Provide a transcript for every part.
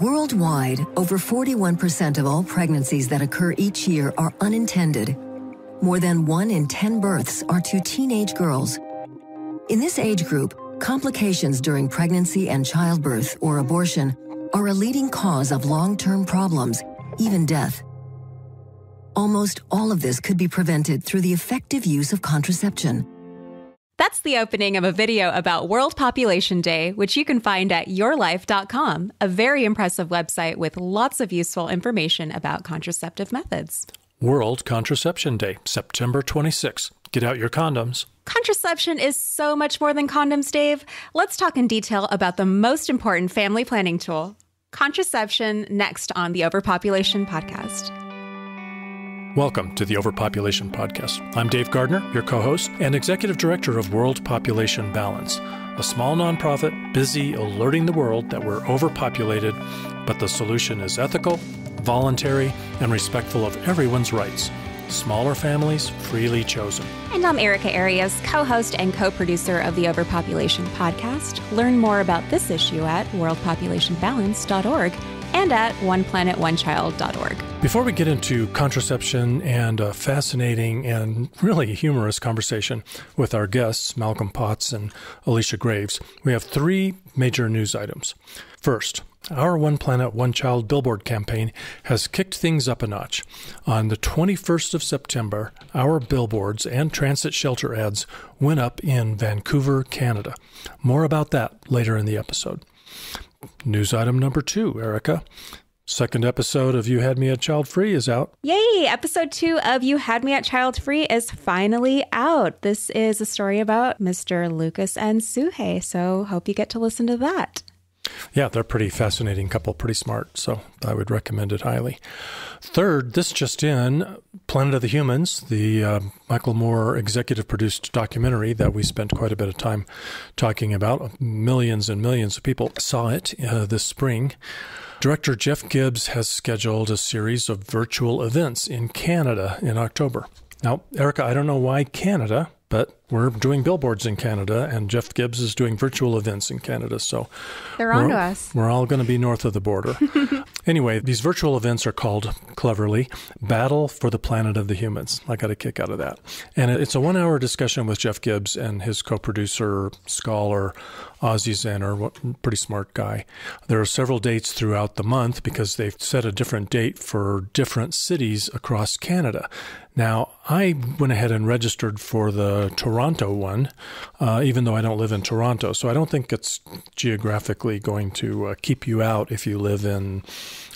Worldwide, over 41% of all pregnancies that occur each year are unintended. More than one in 10 births are to teenage girls. In this age group, complications during pregnancy and childbirth or abortion are a leading cause of long term problems, even death. Almost all of this could be prevented through the effective use of contraception. That's the opening of a video about World Population Day, which you can find at yourlife.com, a very impressive website with lots of useful information about contraceptive methods. World Contraception Day, September 26th. Get out your condoms. Contraception is so much more than condoms, Dave. Let's talk in detail about the most important family planning tool contraception next on the Overpopulation Podcast. Welcome to the Overpopulation Podcast. I'm Dave Gardner, your co host and executive director of World Population Balance, a small nonprofit busy alerting the world that we're overpopulated, but the solution is ethical, voluntary, and respectful of everyone's rights. Smaller families freely chosen. And I'm Erika Arias, co host and co producer of the Overpopulation Podcast. Learn more about this issue at worldpopulationbalance.org and at oneplanet.onechild.org. Before we get into contraception and a fascinating and really humorous conversation with our guests, Malcolm Potts and Alisha Graves, we have three major news items. First, our One Planet, One Child billboard campaign has kicked things up a notch. On the 21st of September, our billboards and transit shelter ads went up in Vancouver, Canada. More about that later in the episode. News item number two, Erika. Second episode of You Had Me at Child Free is out. Yay! Episode two of You Had Me at Child Free is finally out. This is a story about Mr. Lucas and Suhei, so hope you get to listen to that. Yeah, they're pretty fascinating couple, pretty smart, so I would recommend it highly. Third, this just in Planet of the Humans, the uh, Michael Moore executive produced documentary that we spent quite a bit of time talking about. Millions and millions of people saw it uh, this spring. Director Jeff Gibbs has scheduled a series of virtual events in Canada in October. Now, Erika, I don't know why Canada, we're doing billboards in Canada, and Jeff Gibbs is doing virtual events in Canada. So they're on to us. We're all going to be north of the border. anyway, these virtual events are called cleverly Battle for the Planet of the Humans. I got a kick out of that. And it's a one hour discussion with Jeff Gibbs and his co producer, scholar, Ozzie Zehner, pretty smart guy. There are several dates throughout the month because they've set a different date for different cities across Canada. Now, I went ahead and registered for the Toronto one, uh, even though I don't live in Toronto. So I don't think it's geographically going to uh, keep you out if you live in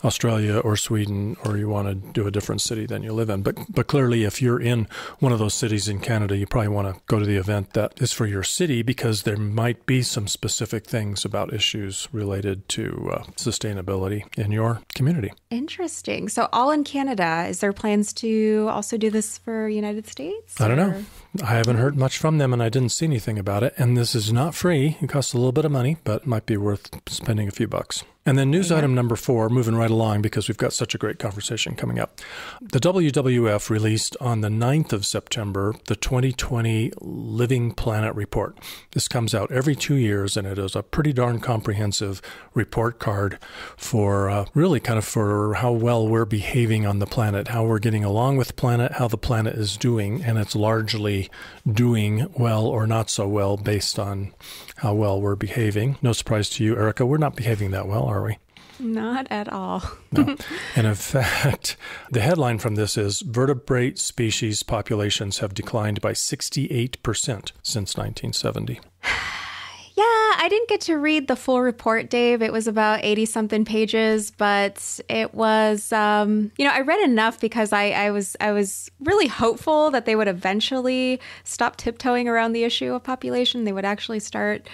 Australia or Sweden or you want to do a different city than you live in. But but clearly, if you're in one of those cities in Canada, you probably want to go to the event that is for your city because there might be some specific things about issues related to uh, sustainability in your community. Interesting. So all in Canada. Is there plans to also do this for United States? I don't or? know. I haven't heard much from them and I didn't see anything about it. And this is not free. It costs a little bit of money, but it might be worth spending a few bucks. And then news yeah. item number four, moving right along because we've got such a great conversation coming up. The WWF released on the 9th of September the 2020 Living Planet Report. This comes out every two years and it is a pretty darn comprehensive report card for uh, really kind of for how well we're behaving on the planet, how we're getting along with the planet, how the planet is doing. And it's largely doing well or not so well based on how well we're behaving. No surprise to you, Erika, we're not behaving that well, are we? Not at all. no. And in fact, the headline from this is Vertebrate species populations have declined by 68% since 1970. I didn't get to read the full report, Dave. It was about 80 something pages, but it was, um, you know, I read enough because I, I was, I was really hopeful that they would eventually stop tiptoeing around the issue of population. They would actually start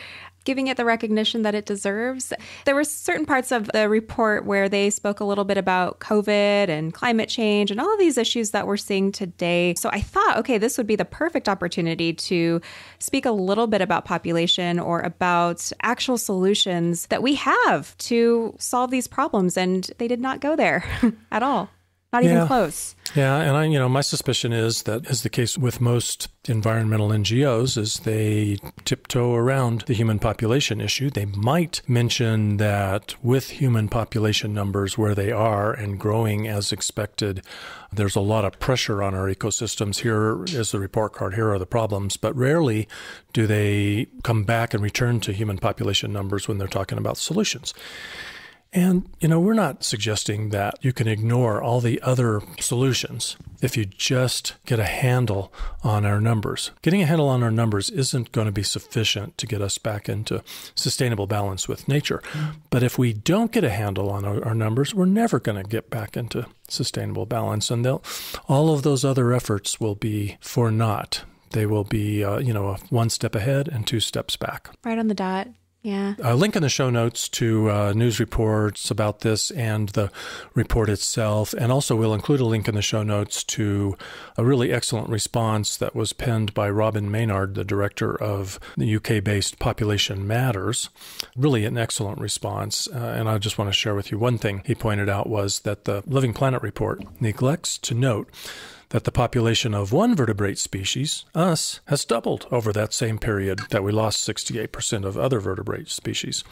giving it the recognition that it deserves. There were certain parts of the report where they spoke a little bit about COVID and climate change and all of these issues that we're seeing today. So I thought, okay, this would be the perfect opportunity to speak a little bit about population or about actual solutions that we have to solve these problems. And they did not go there at all. Not yeah. even close. Yeah, and I, you know, my suspicion is that, as the case with most environmental NGOs, is they tiptoe around the human population issue. They might mention that with human population numbers where they are and growing as expected, there's a lot of pressure on our ecosystems. Here is the report card. Here are the problems. But rarely do they come back and return to human population numbers when they're talking about solutions. And, you know, we're not suggesting that you can ignore all the other solutions if you just get a handle on our numbers. Getting a handle on our numbers isn't going to be sufficient to get us back into sustainable balance with nature. But if we don't get a handle on our, our numbers, we're never going to get back into sustainable balance. And all of those other efforts will be for naught. They will be, uh, you know, one step ahead and two steps back. Right on the dot. Yeah. A link in the show notes to uh, news reports about this and the report itself. And also, we'll include a link in the show notes to a really excellent response that was penned by Robin Maynard, the director of the UK based Population Matters. Really, an excellent response. Uh, and I just want to share with you one thing he pointed out was that the Living Planet report neglects to note that the population of one vertebrate species, us, has doubled over that same period that we lost 68% of other vertebrate species.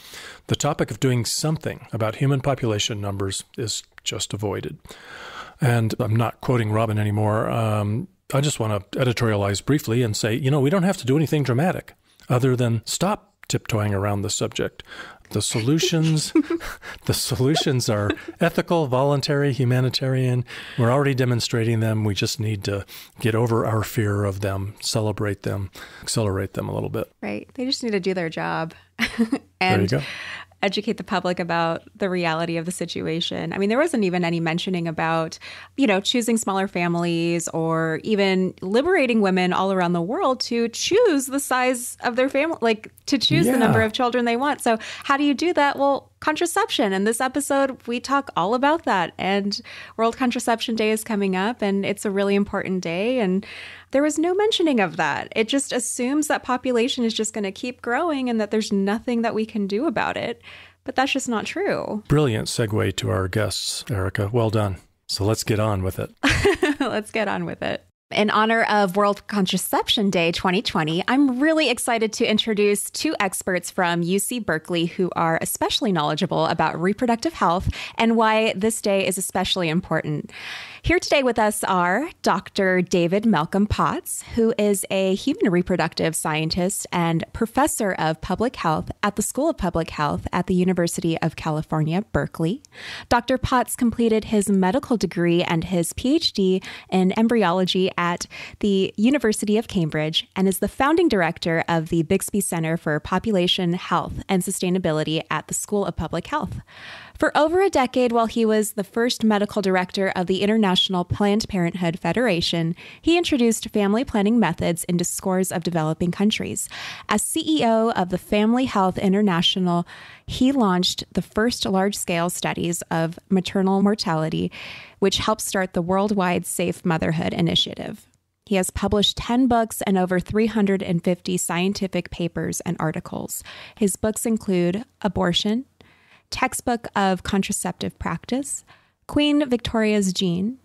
The topic of doing something about human population numbers is just avoided. And I'm not quoting Robin anymore. Um, I just want to editorialize briefly and say, you know, we don't have to do anything dramatic other than stop tiptoeing around the subject. The solutions, the solutions are ethical, voluntary, humanitarian. We're already demonstrating them. We just need to get over our fear of them, celebrate them, accelerate them a little bit. Right. They just need to do their job. and there you go educate the public about the reality of the situation. I mean, there wasn't even any mentioning about, you know, choosing smaller families or even liberating women all around the world to choose the size of their family, like to choose yeah. the number of children they want. So, how do you do that? Well, contraception. In this episode, we talk all about that. And World Contraception Day is coming up, and it's a really important day. And there was no mentioning of that. It just assumes that population is just going to keep growing and that there's nothing that we can do about it. But that's just not true. Brilliant segue to our guests, Erika. Well done. So let's get on with it. let's get on with it. In honor of World Contraception Day 2020, I'm really excited to introduce two experts from UC Berkeley who are especially knowledgeable about reproductive health and why this day is especially important. Here today with us are Dr. David Malcolm Potts, who is a human reproductive scientist and professor of public health at the School of Public Health at the University of California, Berkeley. Dr. Potts completed his medical degree and his PhD in embryology at the University of Cambridge and is the founding director of the Bixby Center for Population Health and Sustainability at the School of Public Health. For over a decade, while he was the first medical director of the International Planned Parenthood Federation, he introduced family planning methods into scores of developing countries. As CEO of the Family Health International, he launched the first large scale studies of maternal mortality, which helped start the worldwide Safe Motherhood Initiative. He has published 10 books and over 350 scientific papers and articles. His books include Abortion, Textbook of Contraceptive Practice, Queen Victoria's Gene,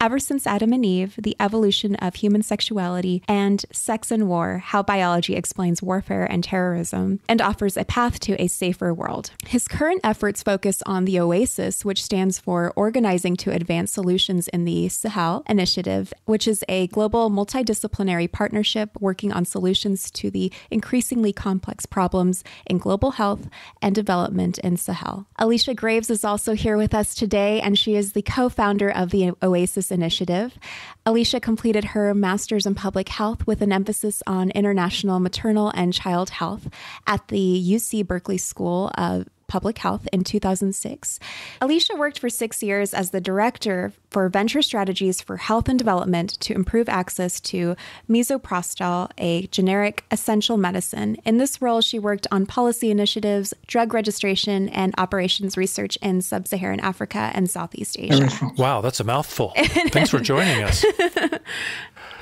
Ever Since Adam and Eve, The Evolution of Human Sexuality, and Sex and War How Biology Explains Warfare and Terrorism, and offers a path to a safer world. His current efforts focus on the OASIS, which stands for Organizing to Advance Solutions in the Sahel Initiative, which is a global multidisciplinary partnership working on solutions to the increasingly complex problems in global health and development in Sahel. Alisha Graves is also here with us today, and she is the co founder of the OASIS initiative. Alisha completed her master's in public health with an emphasis on international maternal and child health at the UC Berkeley School of Public Health in 2006. Alisha worked for six years as the director for venture strategies for health and development to improve access to misoprostol, a generic essential medicine. In this role, she worked on policy initiatives, drug registration, and operations research in sub Saharan Africa and Southeast Asia. Wow, that's a mouthful. Thanks for joining us.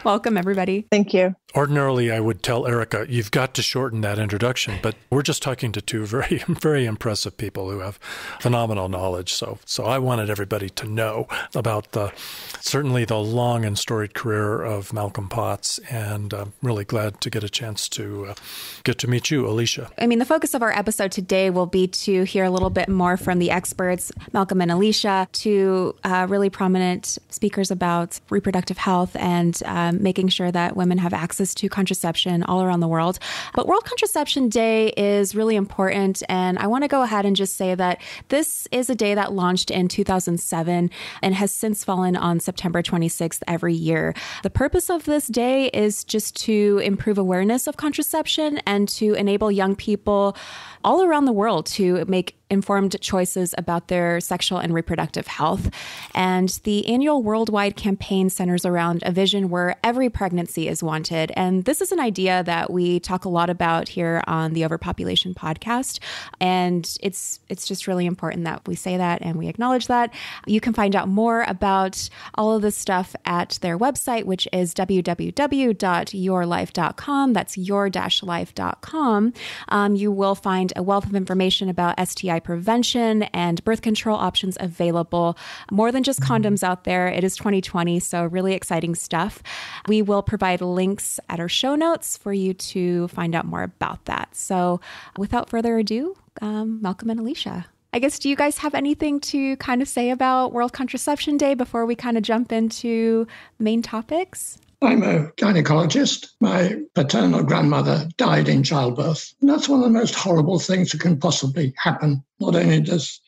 Welcome, everybody. Thank you. Ordinarily, I would tell Erika, you've got to shorten that introduction, but we're just talking to two very, very impressive people who have phenomenal knowledge. So, so I wanted everybody to know about the certainly the long and storied career of Malcolm Potts, and I'm really glad to get a chance to uh, get to meet you, Alisha. I mean, the focus of our episode today will be to hear a little bit more from the experts, Malcolm and Alisha, to uh, really prominent speakers about reproductive health and um, making sure that women have access to contraception all around the world. But World Contraception Day is really important, and I want to go ahead and just say that this is a day that launched in 2007 and has since fallen on September. September 26th every year. The purpose of this day is just to improve awareness of contraception and to enable young people all around the world to make informed choices about their sexual and reproductive health. And the annual worldwide campaign centers around a vision where every pregnancy is wanted. And this is an idea that we talk a lot about here on the Overpopulation podcast. And it's it's just really important that we say that and we acknowledge that. You can find out more about all of this stuff at their website, which is www.yourlife.com. That's your-life.com. Um, you will find a wealth of information about STI prevention and birth control options available. More than just condoms out there. It is 2020, so really exciting stuff. We will provide links at our show notes for you to find out more about that. So, without further ado, um, Malcolm and Alisha. I guess, do you guys have anything to kind of say about World Contraception Day before we kind of jump into main topics? I'm a gynecologist. My paternal grandmother died in childbirth. And that's one of the most horrible things that can possibly happen. Not only does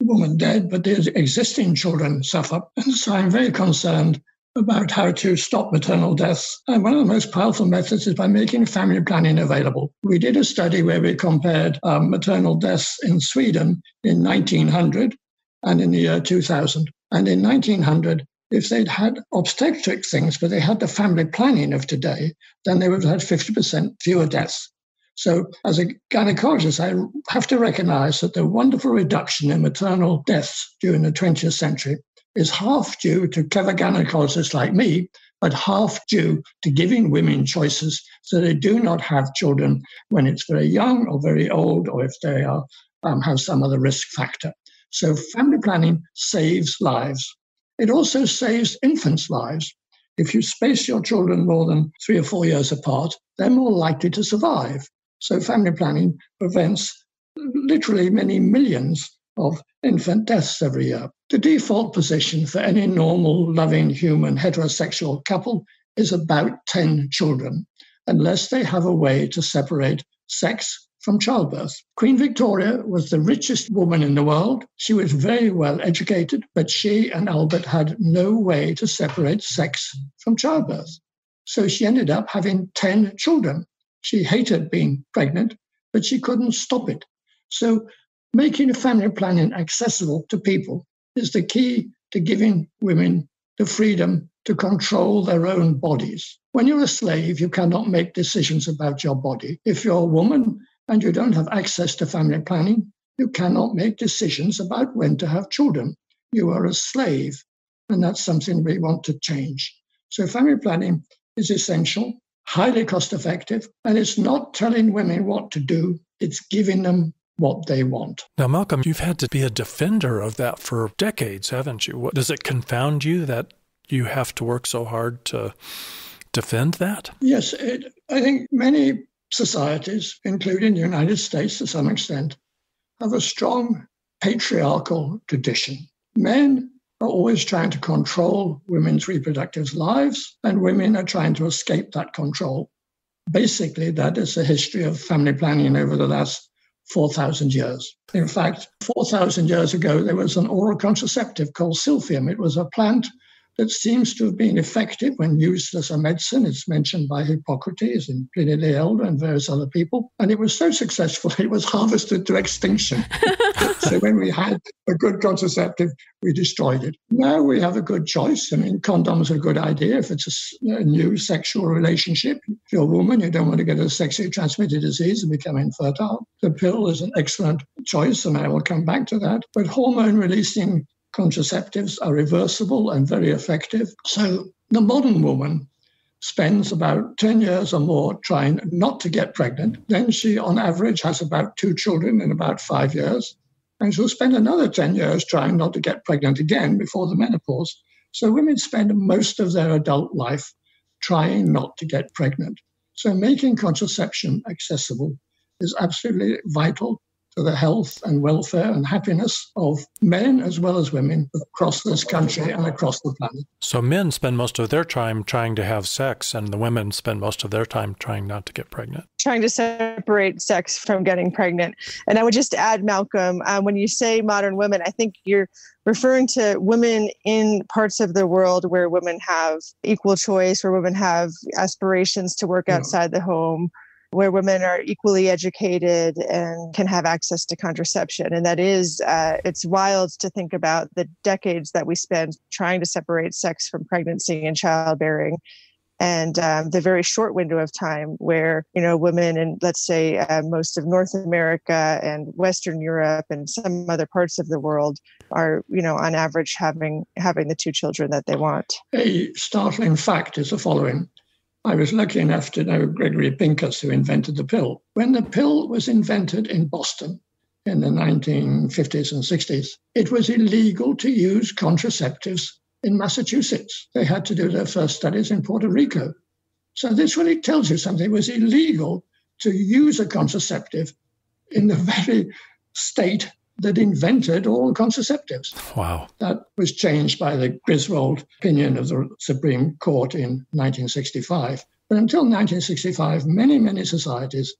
the woman dead, but the existing children suffer. And so I'm very concerned about how to stop maternal deaths. And one of the most powerful methods is by making family planning available. We did a study where we compared um, maternal deaths in Sweden in 1900 and in the year 2000. And in 1900, if they'd had obstetric things, but they had the family planning of today, then they would have had 50% fewer deaths. So, as a gynecologist, I have to recognize that the wonderful reduction in maternal deaths during the 20th century is half due to clever gynecologists like me, but half due to giving women choices so they do not have children when it's very young or very old, or if they are, um, have some other risk factor. So, family planning saves lives. It also saves infants' lives. If you space your children more than three or four years apart, they're more likely to survive. So, family planning prevents literally many millions of infant deaths every year. The default position for any normal, loving, human heterosexual couple is about 10 children, unless they have a way to separate sex from childbirth. Queen Victoria was the richest woman in the world. She was very well educated, but she and Albert had no way to separate sex from childbirth. So she ended up having 10 children. She hated being pregnant, but she couldn't stop it. So making family planning accessible to people is the key to giving women the freedom to control their own bodies. When you're a slave, you cannot make decisions about your body. If you're a woman and you don't have access to family planning, you cannot make decisions about when to have children. You are a slave, and that's something we want to change. So, family planning is essential, highly cost effective, and it's not telling women what to do, it's giving them what they want. Now, Malcolm, you've had to be a defender of that for decades, haven't you? What, does it confound you that you have to work so hard to defend that? Yes, it, I think many societies, including the United States to some extent, have a strong patriarchal tradition. Men are always trying to control women's reproductive lives, and women are trying to escape that control. Basically, that is the history of family planning over the last 4,000 years. In fact, 4,000 years ago, there was an oral contraceptive called silphium. It was a plant that seems to have been effective when used as a medicine. It's mentioned by Hippocrates and Pliny the Elder and various other people. And it was so successful, it was harvested to extinction. so when we had a good contraceptive, we destroyed it. Now we have a good choice. I mean, condoms are a good idea if it's a, a new sexual relationship. If you're a woman, you don't want to get a sexually transmitted disease and become infertile. The pill is an excellent choice, and I will come back to that. But hormone releasing contraceptives are reversible and very effective. So the modern woman spends about 10 years or more trying not to get pregnant. Then she, on average, has about two children in about five years. And she'll spend another 10 years trying not to get pregnant again before the menopause. So women spend most of their adult life trying not to get pregnant. So making contraception accessible is absolutely vital to the health and welfare and happiness of men as well as women across this country and across the planet. So men spend most of their time trying to have sex, and the women spend most of their time trying not to get pregnant. Trying to separate sex from getting pregnant. And I would just add, Malcolm, um, when you say modern women, I think you're referring to women in parts of the world where women have equal choice, where women have aspirations to work outside yeah. the home where women are equally educated and can have access to contraception. And that is, uh, it's wild to think about the decades that we spend trying to separate sex from pregnancy and childbearing. And um, the very short window of time where, you know, women in, let's say, uh, most of North America and Western Europe and some other parts of the world are, you know, on average having having the two children that they want. A startling fact is the following I was lucky enough to know Gregory Pincus, who invented the pill. When the pill was invented in Boston in the 1950s and 60s, it was illegal to use contraceptives in Massachusetts. They had to do their first studies in Puerto Rico. So this really tells you something. It was illegal to use a contraceptive in the very state that invented all contraceptives. Wow. That was changed by the Griswold opinion of the Supreme Court in 1965. But until 1965, many, many societies,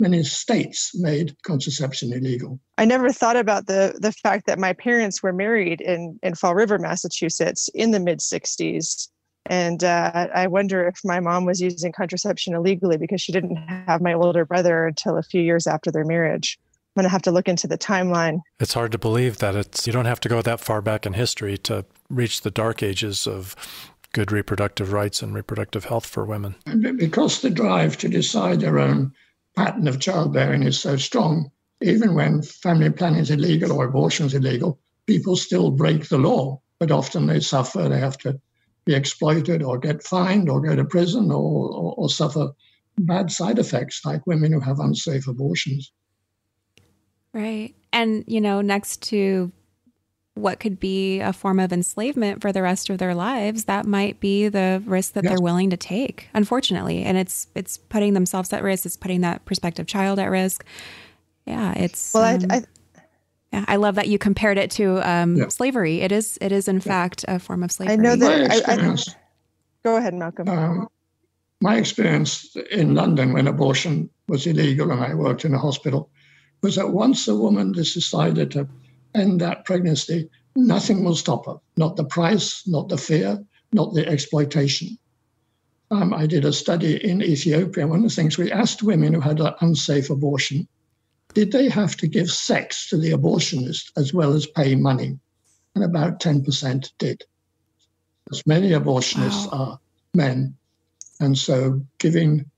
many states made contraception illegal. I never thought about the, the fact that my parents were married in, in Fall River, Massachusetts in the mid 60s. And uh, I wonder if my mom was using contraception illegally because she didn't have my older brother until a few years after their marriage. I'm going to have to look into the timeline. It's hard to believe that it's you don't have to go that far back in history to reach the dark ages of good reproductive rights and reproductive health for women. Because the drive to decide their own pattern of childbearing is so strong, even when family planning is illegal or abortion is illegal, people still break the law. But often they suffer, they have to be exploited or get fined or go to prison or, or, or suffer bad side effects like women who have unsafe abortions. Right. And, you know, next to what could be a form of enslavement for the rest of their lives, that might be the risk that yes. they're willing to take, unfortunately. And it's it's putting themselves at risk, it's putting that prospective child at risk. Yeah, it's well, um, I, I, yeah, I love that you compared it to um, yeah. slavery. It is it is in yeah. fact a form of slavery. I know that. I, I, go ahead, Malcolm. Um, my experience in London when abortion was illegal, and I worked in a hospital was that once a woman has decided to end that pregnancy, nothing will stop her. Not the price, not the fear, not the exploitation. Um, I did a study in Ethiopia. One of the things we asked women who had an unsafe abortion, did they have to give sex to the abortionist as well as pay money? And about 10% did. As many abortionists wow. are men. And so giving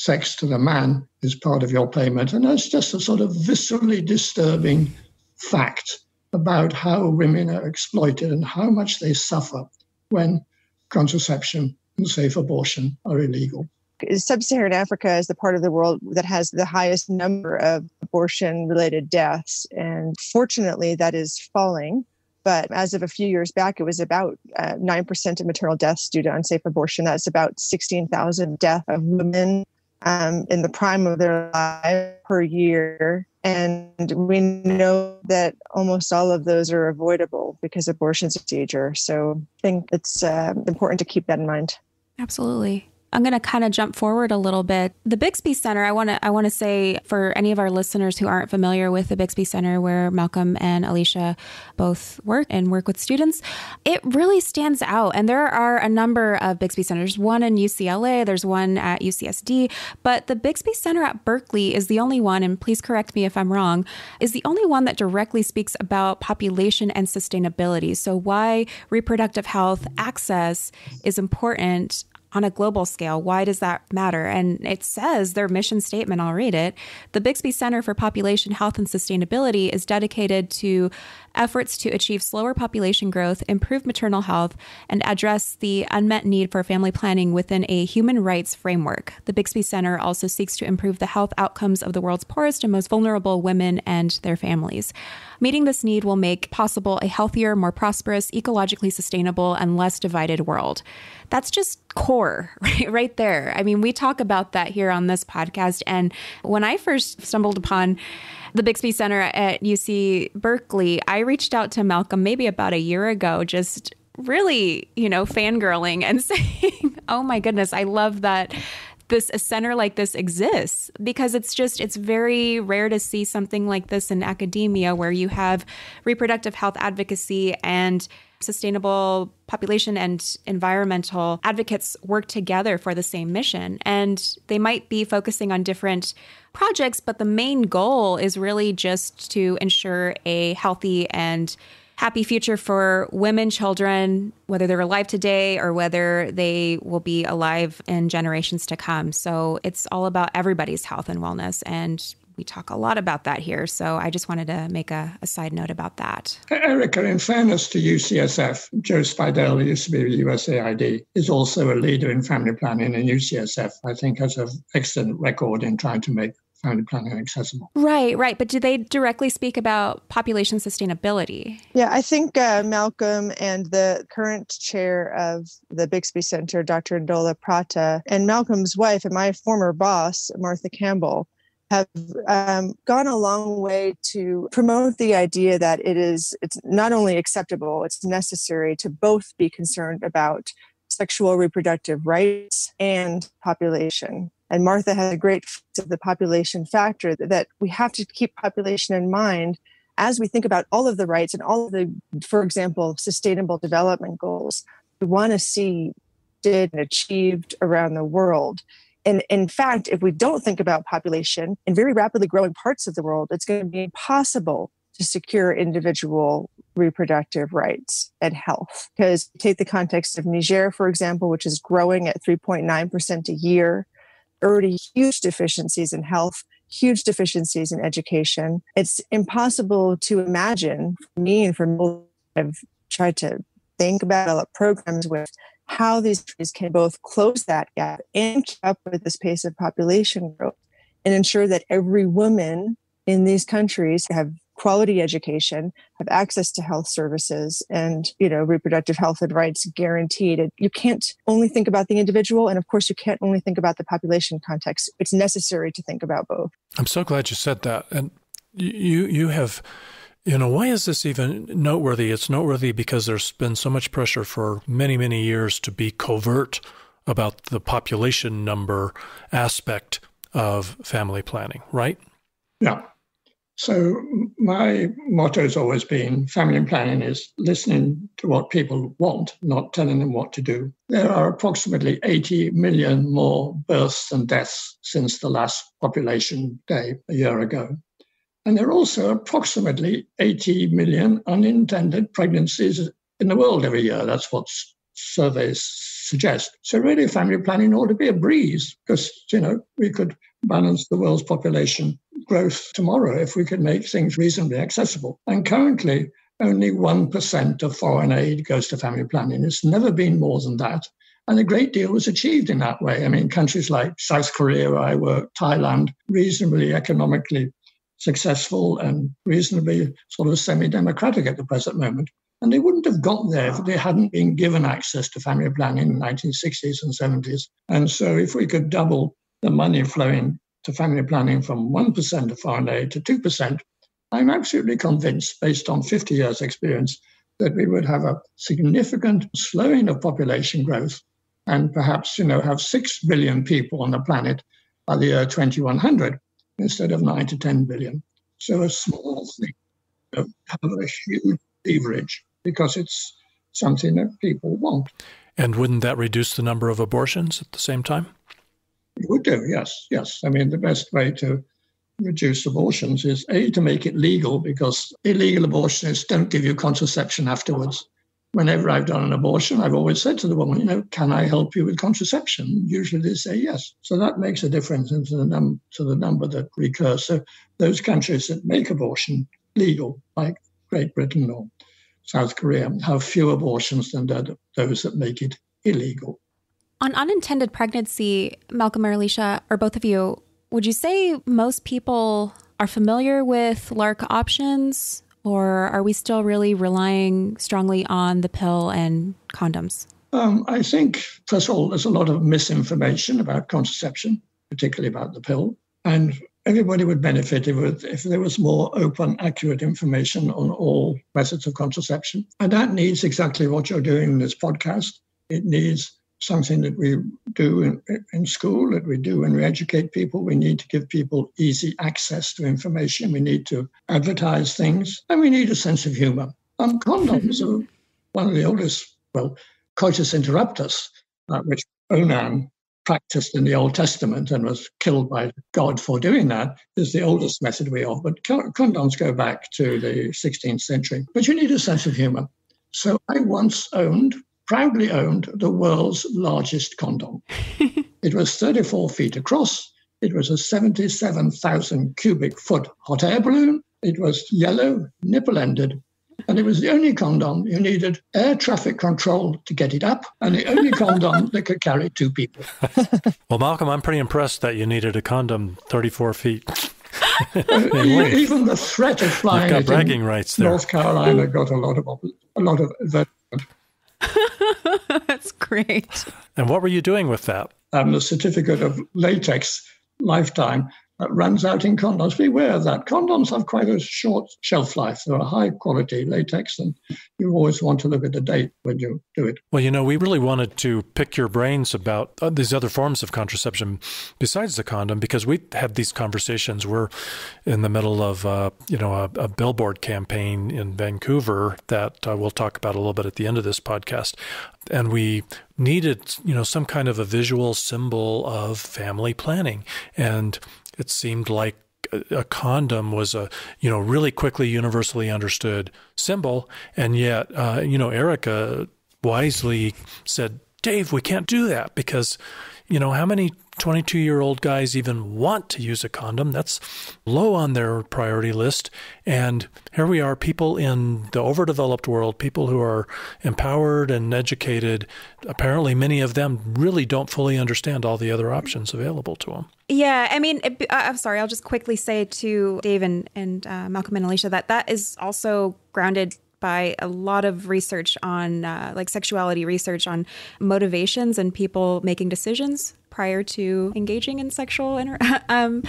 sex to the man is part of your payment. And that's just a sort of viscerally disturbing fact about how women are exploited and how much they suffer when contraception and safe abortion are illegal. Sub Saharan Africa is the part of the world that has the highest number of abortion related deaths. And fortunately, that is falling. But as of a few years back, it was about uh, 9% of maternal deaths due to unsafe abortion. That's about 16,000 deaths of women um, in the prime of their life per year. And we know that almost all of those are avoidable because abortion is a procedure. So I think it's uh, important to keep that in mind. Absolutely. I'm going to kind of jump forward a little bit. The Bixby Center, I want to I want to say for any of our listeners who aren't familiar with the Bixby Center where Malcolm and Alisha both work and work with students, it really stands out. And there are a number of Bixby Centers, one in UCLA, there's one at UCSD, but the Bixby Center at Berkeley is the only one and please correct me if I'm wrong, is the only one that directly speaks about population and sustainability. So why reproductive health access is important on a global scale. Why does that matter? And it says their mission statement, I'll read it. The Bixby Center for Population Health and Sustainability is dedicated to efforts to achieve slower population growth, improve maternal health, and address the unmet need for family planning within a human rights framework. The Bixby Center also seeks to improve the health outcomes of the world's poorest and most vulnerable women and their families. Meeting this need will make possible a healthier, more prosperous, ecologically sustainable, and less divided world. That's just core, right, right there. I mean, we talk about that here on this podcast. And when I first stumbled upon the Bixby Center at UC Berkeley, I reached out to Malcolm maybe about a year ago, just really, you know, fangirling and saying, oh my goodness, I love that this a center like this exists because it's just it's very rare to see something like this in academia where you have reproductive health advocacy and sustainable population and environmental advocates work together for the same mission and they might be focusing on different projects but the main goal is really just to ensure a healthy and happy future for women, children, whether they're alive today or whether they will be alive in generations to come. So it's all about everybody's health and wellness. And we talk a lot about that here. So I just wanted to make a, a side note about that. Erika, in fairness to UCSF, Joe Speidel, used to be USAID, is also a leader in family planning, and UCSF, I think, has an excellent record in trying to make family planning accessible. Right, right. But do they directly speak about population sustainability? Yeah, I think uh, Malcolm and the current chair of the Bixby Center, Dr. Ndola Prata, and Malcolm's wife and my former boss, Martha Campbell, have um, gone a long way to promote the idea that it is it's not only acceptable it's necessary to both be concerned about sexual reproductive rights and population and Martha had a great of the population factor that we have to keep population in mind as we think about all of the rights and all of the, for example, sustainable development goals we want to see did and achieved around the world. And in fact, if we don't think about population in very rapidly growing parts of the world, it's going to be impossible to secure individual reproductive rights and health. Because take the context of Niger, for example, which is growing at 3.9% a year already huge deficiencies in health, huge deficiencies in education. It's impossible to imagine for me and for me, I've tried to think about programs with how these countries can both close that gap and keep up with this pace of population growth and ensure that every woman in these countries have quality education, have access to health services and, you know, reproductive health and rights guaranteed. You can't only think about the individual. And of course, you can't only think about the population context. It's necessary to think about both. I'm so glad you said that. And you, you have, you know, why is this even noteworthy? It's noteworthy because there's been so much pressure for many, many years to be covert about the population number aspect of family planning, right? Yeah. So my motto has always been family planning is listening to what people want, not telling them what to do. There are approximately 80 million more births and deaths since the last population day a year ago. And there are also approximately 80 million unintended pregnancies in the world every year. That's what surveys suggest. So really family planning ought to be a breeze because, you know, we could balance the world's population growth tomorrow if we could make things reasonably accessible. And currently, only 1% of foreign aid goes to family planning. It's never been more than that. And a great deal was achieved in that way. I mean, countries like South Korea, where I work, Thailand, reasonably economically successful and reasonably sort of semi democratic at the present moment. And they wouldn't have got there if they hadn't been given access to family planning in the 1960s and 70s. And so, if we could double the money flowing to family planning from 1% of foreign aid to 2%, I'm absolutely convinced, based on 50 years' experience, that we would have a significant slowing of population growth and perhaps, you know, have 6 billion people on the planet by the year 2100 instead of 9 to 10 billion. So a small thing have a huge leverage because it's something that people want. And wouldn't that reduce the number of abortions at the same time? It would do, yes, yes. I mean, the best way to reduce abortions is A, to make it legal because illegal abortionists don't give you contraception afterwards. Whenever I've done an abortion, I've always said to the woman, you know, can I help you with contraception? Usually they say yes. So that makes a difference into the num- to the number that recurs. So those countries that make abortion legal, like Great Britain or South Korea, have fewer abortions than those that make it illegal. On unintended pregnancy, Malcolm or Alisha, or both of you, would you say most people are familiar with LARC options? Or are we still really relying strongly on the pill and condoms? Um, I think, first of all, there's a lot of misinformation about contraception, particularly about the pill. And everybody would benefit if, if there was more open, accurate information on all methods of contraception. And that needs exactly what you're doing in this podcast. It needs something that we do in, in school, that we do when we educate people. We need to give people easy access to information. We need to advertise things, and we need a sense of humor. Um, condoms are one of the oldest, well, coitus interruptus, uh, which Onan practiced in the Old Testament and was killed by God for doing that, is the oldest method we have. But condoms go back to the 16th century. But you need a sense of humor. So I once owned proudly owned the world's largest condom. it was 34 feet across. It was a 77,000 cubic foot hot air balloon. It was yellow, nipple ended, and it was the only condom you needed air traffic control to get it up, and the only condom that could carry two people. well, Malcolm, I'm pretty impressed that you needed a condom 34 feet. Even the threat of flying You've got bragging rights there. North Carolina got a lot of a lot of That's great. And what were you doing with that? Um, the certificate of latex lifetime that runs out in condoms. Beware of that. Condoms have quite a short shelf life. They're a high quality latex, and you always want to look at the date when you do it. Well, you know, we really wanted to pick your brains about uh, these other forms of contraception besides the condom because we had these conversations. We're in the middle of, uh, you know, a, a, billboard campaign in Vancouver that uh, we'll talk about a little bit at the end of this podcast. And we needed, you know, some kind of a visual symbol of family planning. And it seemed like a condom was a you know really quickly universally understood symbol. And yet uh, you know erika wisely said dave we can't do that because you know how many 22 year old guys even want to use a condom. That's low on their priority list. And here we are, people in the overdeveloped world, people who are empowered and educated. Apparently, many of them really don't fully understand all the other options available to them. Yeah, I mean, it, I'm sorry. I'll just quickly say to Dave and, and uh, Malcolm and Alisha that that is also grounded by a lot of research on uh, like sexuality research on motivations and people making decisions prior to engaging in sexual inter- um,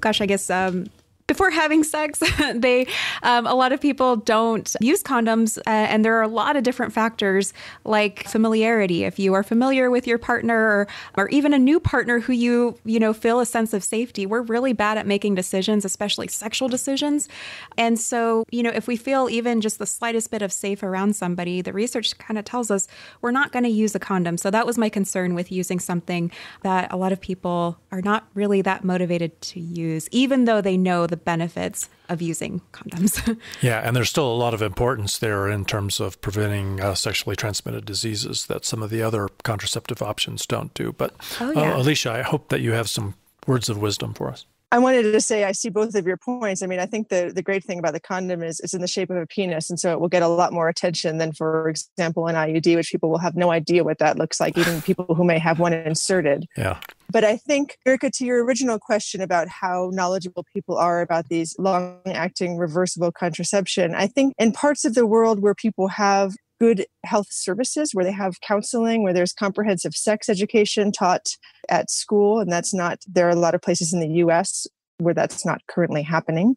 gosh i guess um, before having sex, they um, a lot of people don't use condoms, uh, and there are a lot of different factors like familiarity. If you are familiar with your partner, or, or even a new partner who you you know feel a sense of safety, we're really bad at making decisions, especially sexual decisions. And so, you know, if we feel even just the slightest bit of safe around somebody, the research kind of tells us we're not going to use a condom. So that was my concern with using something that a lot of people are not really that motivated to use, even though they know the the benefits of using condoms. yeah, and there's still a lot of importance there in terms of preventing uh, sexually transmitted diseases that some of the other contraceptive options don't do. But oh, yeah. uh, Alisha, I hope that you have some words of wisdom for us. I wanted to say I see both of your points. I mean, I think the the great thing about the condom is it's in the shape of a penis, and so it will get a lot more attention than, for example, an IUD, which people will have no idea what that looks like, even people who may have one inserted. Yeah. But I think, Erika, to your original question about how knowledgeable people are about these long acting reversible contraception, I think in parts of the world where people have good health services where they have counseling, where there's comprehensive sex education taught at school. And that's not, there are a lot of places in the US where that's not currently happening.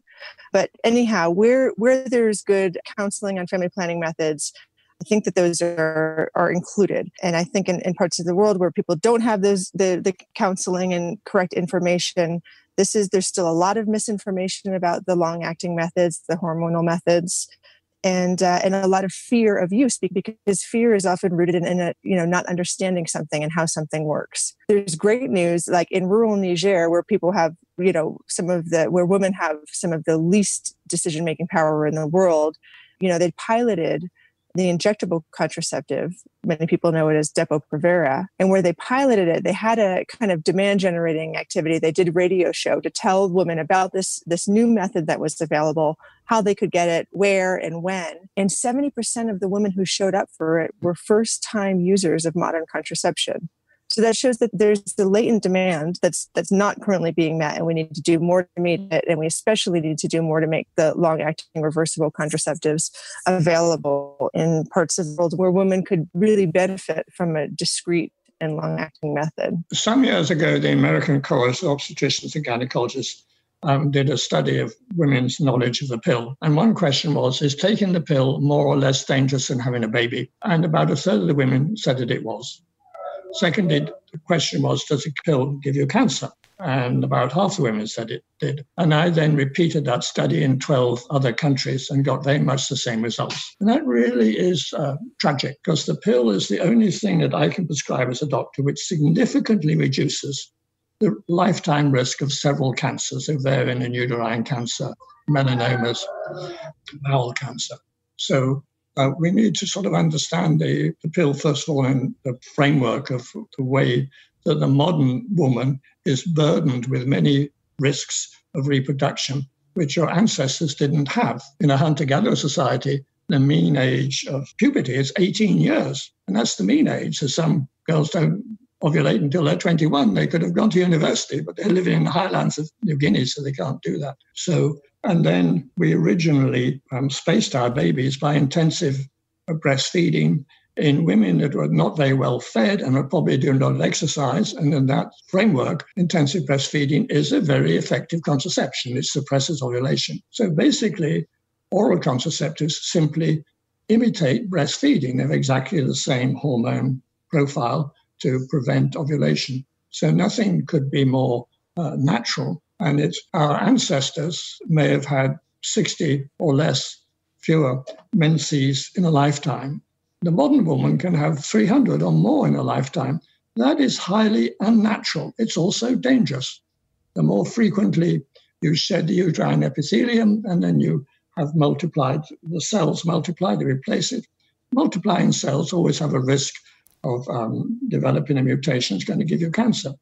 But anyhow, where, where there's good counseling on family planning methods, I think that those are, are included. And I think in, in parts of the world where people don't have those, the, the counseling and correct information, this is, there's still a lot of misinformation about the long acting methods, the hormonal methods and uh, and a lot of fear of use because fear is often rooted in, in a you know not understanding something and how something works. There's great news like in rural niger where people have you know some of the where women have some of the least decision making power in the world you know they piloted the injectable contraceptive. Many people know it as Depo-Provera. And where they piloted it, they had a kind of demand generating activity. They did radio show to tell women about this, this new method that was available, how they could get it, where and when. And 70% of the women who showed up for it were first time users of modern contraception. So that shows that there's the latent demand that's that's not currently being met, and we need to do more to meet it. And we especially need to do more to make the long-acting reversible contraceptives available in parts of the world where women could really benefit from a discrete and long-acting method. Some years ago, the American College of Obstetricians and Gynecologists um, did a study of women's knowledge of the pill. And one question was Is taking the pill more or less dangerous than having a baby? And about a third of the women said that it was. Secondly, the question was, does a pill give you cancer? And about half the women said it did. And I then repeated that study in 12 other countries and got very much the same results. And that really is uh, tragic because the pill is the only thing that I can prescribe as a doctor which significantly reduces the lifetime risk of several cancers, ovarian and uterine cancer, melanomas, bowel cancer. So uh, we need to sort of understand the, the pill, first of all, in the framework of the way that the modern woman is burdened with many risks of reproduction, which our ancestors didn't have. In a hunter gatherer society, the mean age of puberty is 18 years, and that's the mean age. So some girls don't ovulate until they're 21. They could have gone to university, but they're living in the highlands of New Guinea, so they can't do that. So and then we originally um, spaced our babies by intensive breastfeeding in women that were not very well fed and were probably doing a lot of exercise. And in that framework, intensive breastfeeding is a very effective contraception. It suppresses ovulation. So basically, oral contraceptives simply imitate breastfeeding. They have exactly the same hormone profile to prevent ovulation. So nothing could be more uh, natural and it's our ancestors may have had 60 or less fewer menses in a lifetime. The modern woman can have 300 or more in a lifetime. That is highly unnatural. It's also dangerous. The more frequently you shed the uterine epithelium and then you have multiplied, the cells multiply, they replace it. Multiplying cells always have a risk of um, developing a mutation that's going to give you cancer.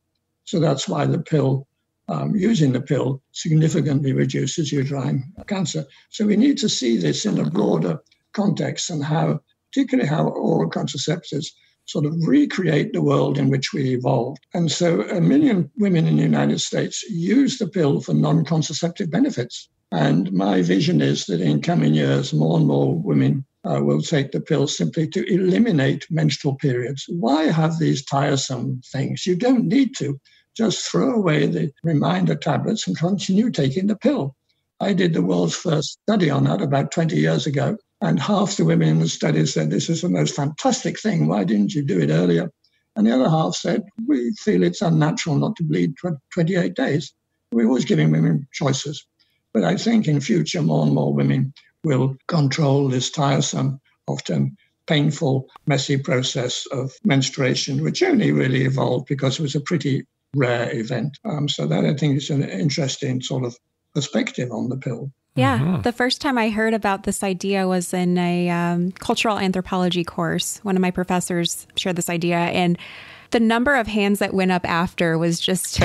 So that's why the pill um, using the pill significantly reduces uterine cancer. So we need to see this in a broader context and how, particularly how oral contraceptives sort of recreate the world in which we evolved. And so a million women in the United States use the pill for non contraceptive benefits. And my vision is that in coming years, more and more women uh, will take the pill simply to eliminate menstrual periods. Why have these tiresome things? You don't need to just throw away the reminder tablets and continue taking the pill. I did the world's first study on that about 20 years ago, and half the women in the study said, This is the most fantastic thing. Why didn't you do it earlier? And the other half said, We feel it's unnatural not to bleed 28 days. We're always giving women choices. But I think in future, more and more women will control this tiresome, often painful, messy process of menstruation, which only really evolved because it was a pretty rare event. Um, so that I think is an interesting sort of perspective on the pill. Yeah, mm-hmm. the first time I heard about this idea was in a um, cultural anthropology course. One of my professors shared this idea, and the number of hands that went up after was just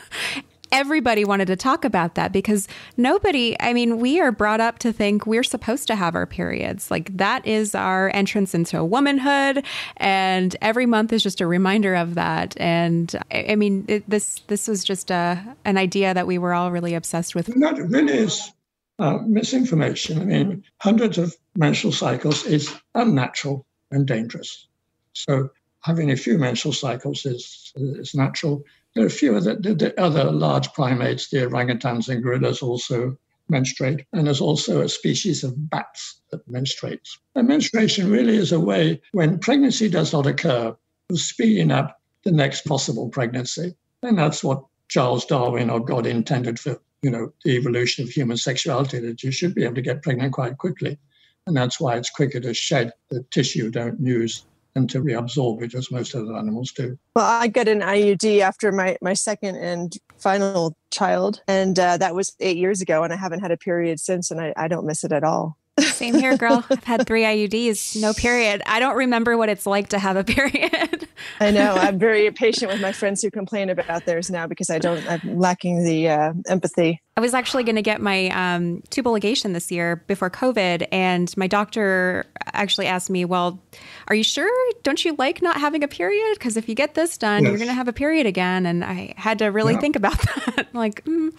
everybody wanted to talk about that because nobody, I mean, we are brought up to think we're supposed to have our periods. Like that is our entrance into womanhood. And every month is just a reminder of that. And I, mean, it, this, this was just a, an idea that we were all really obsessed with. That really is uh, misinformation. I mean, hundreds of menstrual cycles is unnatural and dangerous. So having a few menstrual cycles is, is natural there are a few of the, the other large primates, the orangutans and gorillas, also menstruate. And there's also a species of bats that menstruates. And menstruation really is a way, when pregnancy does not occur, of speeding up the next possible pregnancy. And that's what Charles Darwin or God intended for, you know, the evolution of human sexuality, that you should be able to get pregnant quite quickly. And that's why it's quicker to shed the tissue, you don't use and to reabsorb it as most other animals do. Well, I got an IUD after my, my second and final child, and uh, that was eight years ago, and I haven't had a period since, and I, I don't miss it at all. Same here, girl. I've had three IUDs, no period. I don't remember what it's like to have a period. I know. I'm very patient with my friends who complain about theirs now because I don't. I'm lacking the uh, empathy. I was actually going to get my um, tubal ligation this year before COVID, and my doctor actually asked me, "Well, are you sure? Don't you like not having a period? Because if you get this done, yes. you're going to have a period again." And I had to really yeah. think about that. like, mm,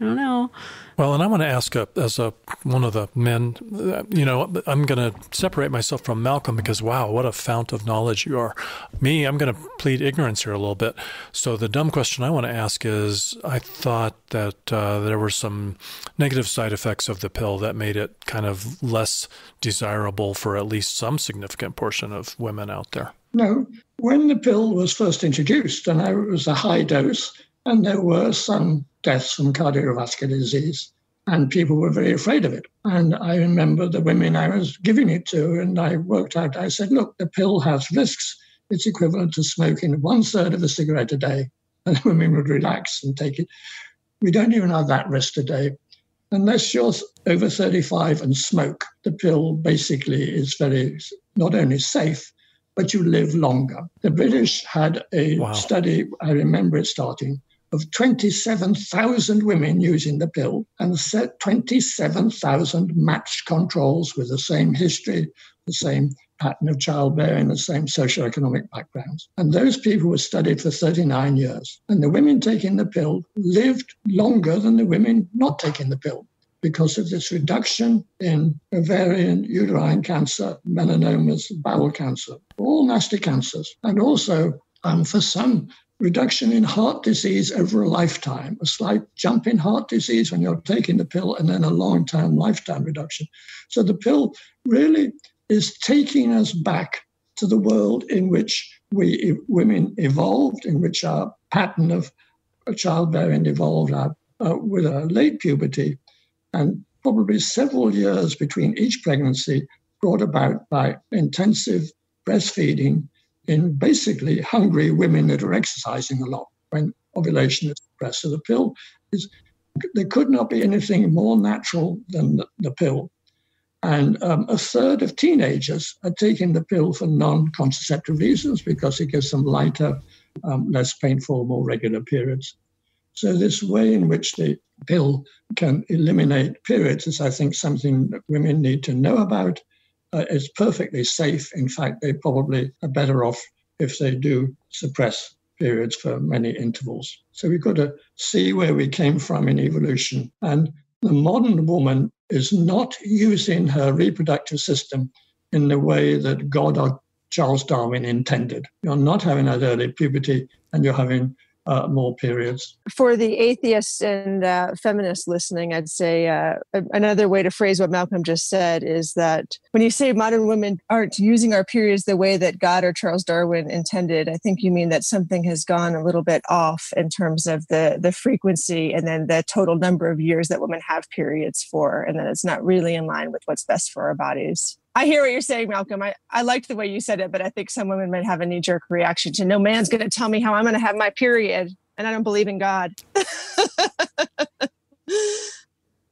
I don't know. Well, and I want to ask, a, as a one of the men, you know, I'm going to separate myself from Malcolm because wow, what a fount of knowledge you are. Me, I'm going to plead ignorance here a little bit. So the dumb question I want to ask is, I thought that uh, there were some negative side effects of the pill that made it kind of less desirable for at least some significant portion of women out there. No, when the pill was first introduced, and it was a high dose, and there were some deaths from cardiovascular disease. And people were very afraid of it. And I remember the women I was giving it to, and I worked out, I said, look, the pill has risks. It's equivalent to smoking one third of a cigarette a day. And the women would relax and take it. We don't even have that risk today. Unless you're over 35 and smoke, the pill basically is very not only safe, but you live longer. The British had a wow. study, I remember it starting, of 27,000 women using the pill and 27,000 matched controls with the same history, the same pattern of childbearing, the same socioeconomic backgrounds. And those people were studied for 39 years. And the women taking the pill lived longer than the women not taking the pill because of this reduction in ovarian, uterine cancer, melanomas, bowel cancer, all nasty cancers. And also, um, for some, reduction in heart disease over a lifetime, a slight jump in heart disease when you're taking the pill, and then a long term lifetime reduction. So the pill really is taking us back to the world in which we women evolved, in which our pattern of uh, childbearing evolved uh, uh with a late puberty, and probably several years between each pregnancy brought about by intensive breastfeeding in basically hungry women that are exercising a lot when ovulation is suppressed. So the pill is, there could not be anything more natural than the, the pill. And um, a third of teenagers are taking the pill for non contraceptive reasons because it gives them lighter, um, less painful, more regular periods. So, this way in which the pill can eliminate periods is, I think, something that women need to know about uh, is perfectly safe. In fact, they probably are better off if they do suppress periods for many intervals. So we've got to see where we came from in evolution. And the modern woman is not using her reproductive system in the way that God or Charles Darwin intended. You're not having that early puberty and you're having uh, more periods. For the atheists and uh, feminists listening, I'd say uh, another way to phrase what Malcolm just said is that when you say modern women aren't using our periods the way that God or Charles Darwin intended, I think you mean that something has gone a little bit off in terms of the the frequency and then the total number of years that women have periods for, and that it's not really in line with what's best for our bodies. I hear what you're saying, Malcolm. I, I liked the way you said it, but I think some women might have a knee jerk reaction to no man's going to tell me how I'm going to have my period, and I don't believe in God.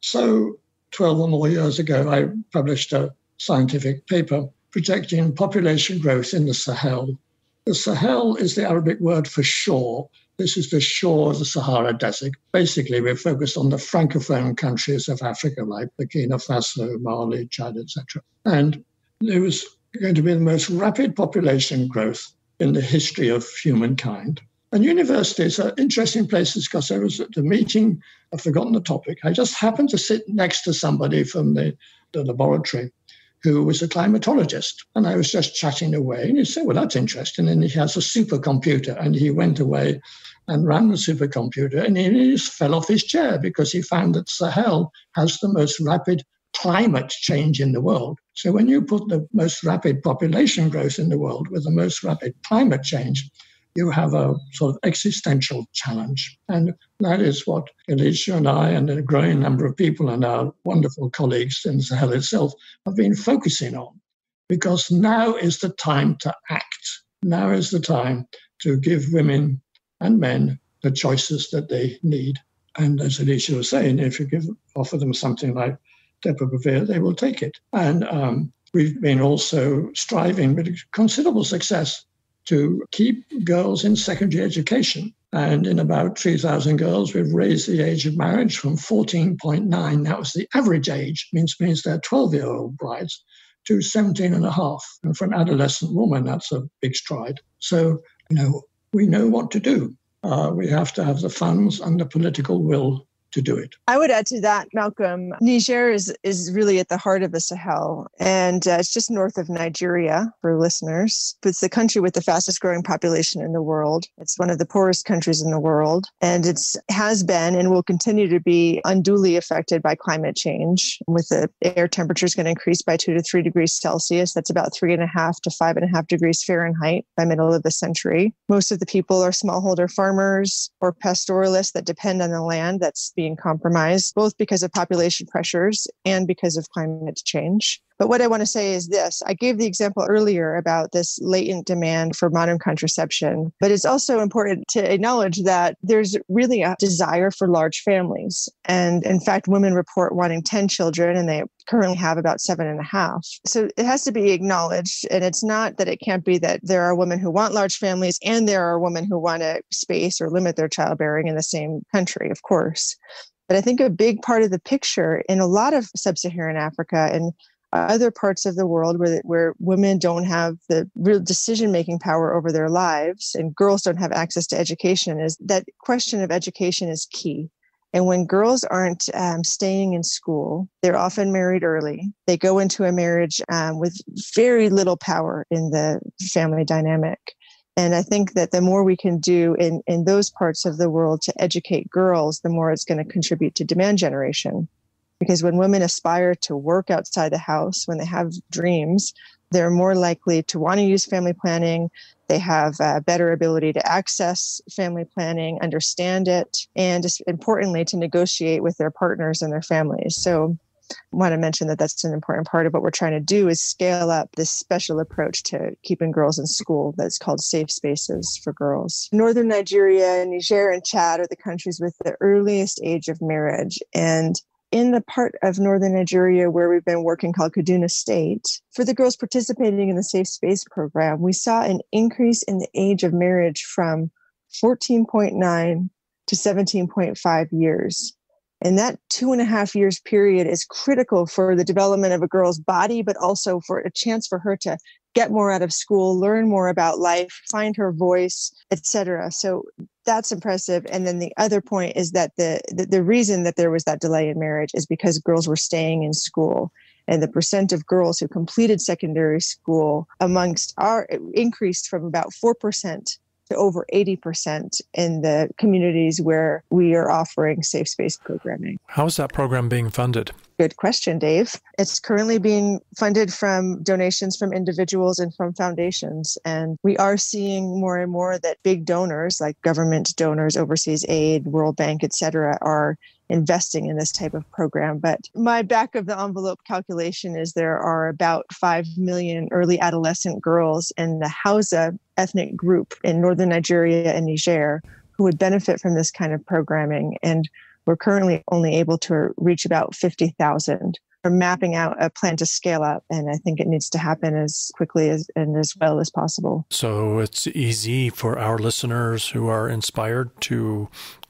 so, 12 or more years ago, I published a scientific paper projecting population growth in the Sahel. The Sahel is the Arabic word for shore, this is the shore of the Sahara Desert. Basically, we're focused on the francophone countries of Africa, like Burkina Faso, Mali, Chad, etc. And there was going to be the most rapid population growth in the history of humankind. And universities are interesting places because I was at the meeting, I've forgotten the topic. I just happened to sit next to somebody from the, the laboratory who was a climatologist. And I was just chatting away. And he said, Well, that's interesting. And he has a supercomputer. And he went away and ran the supercomputer. And he just fell off his chair because he found that Sahel has the most rapid climate change in the world. So when you put the most rapid population growth in the world with the most rapid climate change, you have a sort of existential challenge. And that is what Alisha and I and a growing number of people and our wonderful colleagues in Sahel itself have been focusing on. Because now is the time to act. Now is the time to give women and men the choices that they need. And as Alisha was saying, if you give offer them something like Depo-Provera, they will take it. And um, we've been also striving with considerable success to keep girls in secondary education. And in about 3,000 girls, we've raised the age of marriage from 14.9, that was the average age, means, means they're 12 year old brides, to 17 and a half. And for an adolescent woman, that's a big stride. So, you know, we know what to do. Uh, we have to have the funds and the political will to do it. I would add to that, Malcolm. Niger is, is really at the heart of the Sahel, and uh, it's just north of Nigeria for listeners. It's the country with the fastest growing population in the world. It's one of the poorest countries in the world, and it has been and will continue to be unduly affected by climate change. With the air temperatures going to increase by two to three degrees Celsius, that's about three and a half to five and a half degrees Fahrenheit by middle of the century. Most of the people are smallholder farmers or pastoralists that depend on the land that's being compromised, both because of population pressures and because of climate change. But what I want to say is this I gave the example earlier about this latent demand for modern contraception, but it's also important to acknowledge that there's really a desire for large families. And in fact, women report wanting 10 children, and they currently have about seven and a half. So it has to be acknowledged. And it's not that it can't be that there are women who want large families and there are women who want to space or limit their childbearing in the same country, of course. But I think a big part of the picture in a lot of sub Saharan Africa and other parts of the world where, where women don't have the real decision making power over their lives and girls don't have access to education is that question of education is key and when girls aren't um, staying in school, they're often married early. They go into a marriage um, with very little power in the family dynamic. And I think that the more we can do in, in those parts of the world to educate girls, the more it's going to contribute to demand generation. Because when women aspire to work outside the house, when they have dreams, they're more likely to want to use family planning. They have a better ability to access family planning, understand it, and just importantly, to negotiate with their partners and their families. So, I want to mention that that's an important part of what we're trying to do is scale up this special approach to keeping girls in school that's called safe spaces for girls. Northern Nigeria, Niger, and Chad are the countries with the earliest age of marriage. And in the part of northern Nigeria where we've been working called Kaduna State, for the girls participating in the Safe Space program, we saw an increase in the age of marriage from 14.9 to 17.5 years. And that two and a half years period is critical for the development of a girl's body, but also for a chance for her to get more out of school, learn more about life, find her voice, etc. So that's impressive. And then the other point is that the, the, the reason that there was that delay in marriage is because girls were staying in school and the percent of girls who completed secondary school amongst our increased from about 4% to over 80% in the communities where we are offering safe space programming. How is that program being funded? Good question, Dave. It's currently being funded from donations from individuals and from foundations. And we are seeing more and more that big donors, like government donors, overseas aid, World Bank, et cetera, are investing in this type of program. But my back of the envelope calculation is there are about 5 million early adolescent girls in the Hausa ethnic group in northern Nigeria and Niger who would benefit from this kind of programming. And we're currently only able to reach about 50,000. We're mapping out a plan to scale up, and I think it needs to happen as quickly as, and as well as possible. So it's easy for our listeners who are inspired to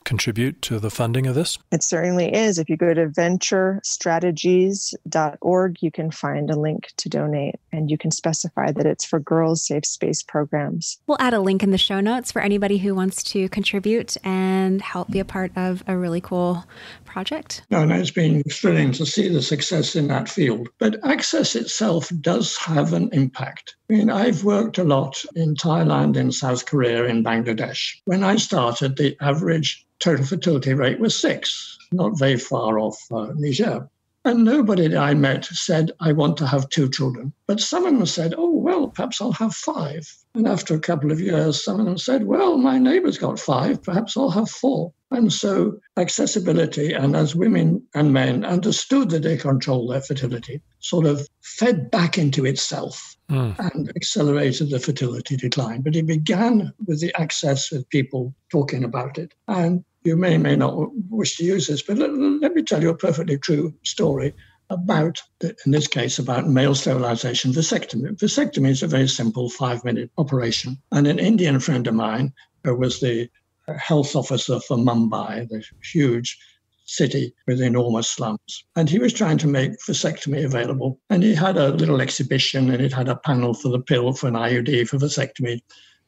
contribute to the funding of this? It certainly is. If you go to venturestrategies.org, you can find a link to donate and you can specify that it's for girls' safe space programs. We'll add a link in the show notes for anybody who wants to contribute and help be a part of a really cool project. No, and it's been thrilling to see the success in that field. But access itself does have an impact. I mean, I've worked a lot in Thailand, in South Korea, in Bangladesh. When I started, the average total fertility rate was six, not very far off uh, Niger. And nobody I met said, I want to have two children. But some of them said, oh, well, perhaps I'll have five. And after a couple of years, some of them said, well, my neighbor's got five, perhaps I'll have four. And so accessibility, and as women and men understood that they control their fertility, sort of fed back into itself mm. and accelerated the fertility decline. But it began with the access with people talking about it. And you may may not wish to use this, but let, let me tell you a perfectly true story. about, in this case, about male sterilization vasectomy. Vasectomy is a very simple five minute operation. And an Indian friend of mine who was the uh, health officer for Mumbai, the huge city with enormous slums. And he was trying to make vasectomy available. And he had a little exhibition and it had a panel for the pill for an IUD for vasectomy.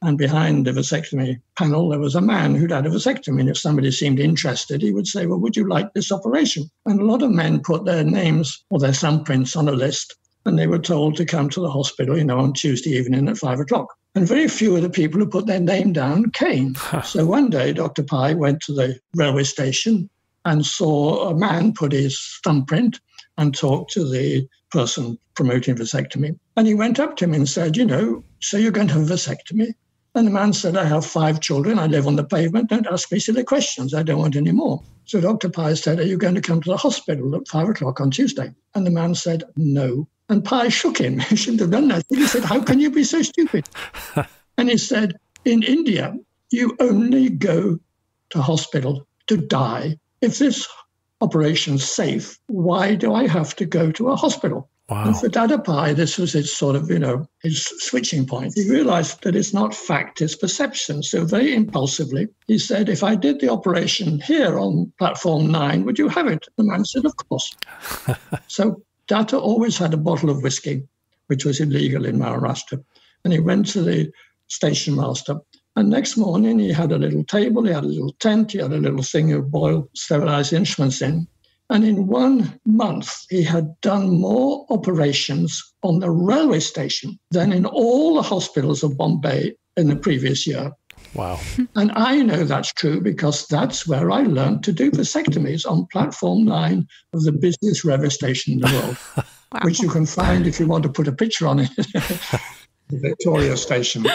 And behind the vasectomy panel, there was a man who'd had a vasectomy. And if somebody seemed interested, he would say, Well, would you like this operation? And a lot of men put their names or their thumbprints on a list. And they were told to come to the hospital, you know, on Tuesday evening at five o'clock. And very few of the people who put their name down came. so one day, Dr. Pai went to the railway station and saw a man put his thumbprint and talk to the person promoting vasectomy. And he went up to him and said, You know, so you're going to have a vasectomy? And the man said, I have five children. I live on the pavement. Don't ask me silly questions. I don't want any more. So Dr. Pai said, Are you going to come to the hospital at five o'clock on Tuesday? And the man said, No. And Pai shook him. He shouldn't have done that. He said, How can you be so stupid? and he said, In India, you only go to hospital to die if this operation's safe, why do I have to go to a hospital? Wow. And for Dada Pai, this was his sort of, you know, his switching point. He realized that it's not fact, it's perception. So very impulsively, he said, if I did the operation here on platform nine, would you have it? The man said, of course. so Dada always had a bottle of whiskey, which was illegal in Maharashtra. And he went to the station master and next morning, he had a little table, he had a little tent, he had a little thing of boiled, sterilized instruments in. And in one month, he had done more operations on the railway station than in all the hospitals of Bombay in the previous year. Wow. And I know that's true because that's where I learned to do vasectomies on platform nine of the busiest railway station in the world, wow. which you can find if you want to put a picture on it. the Victoria Station.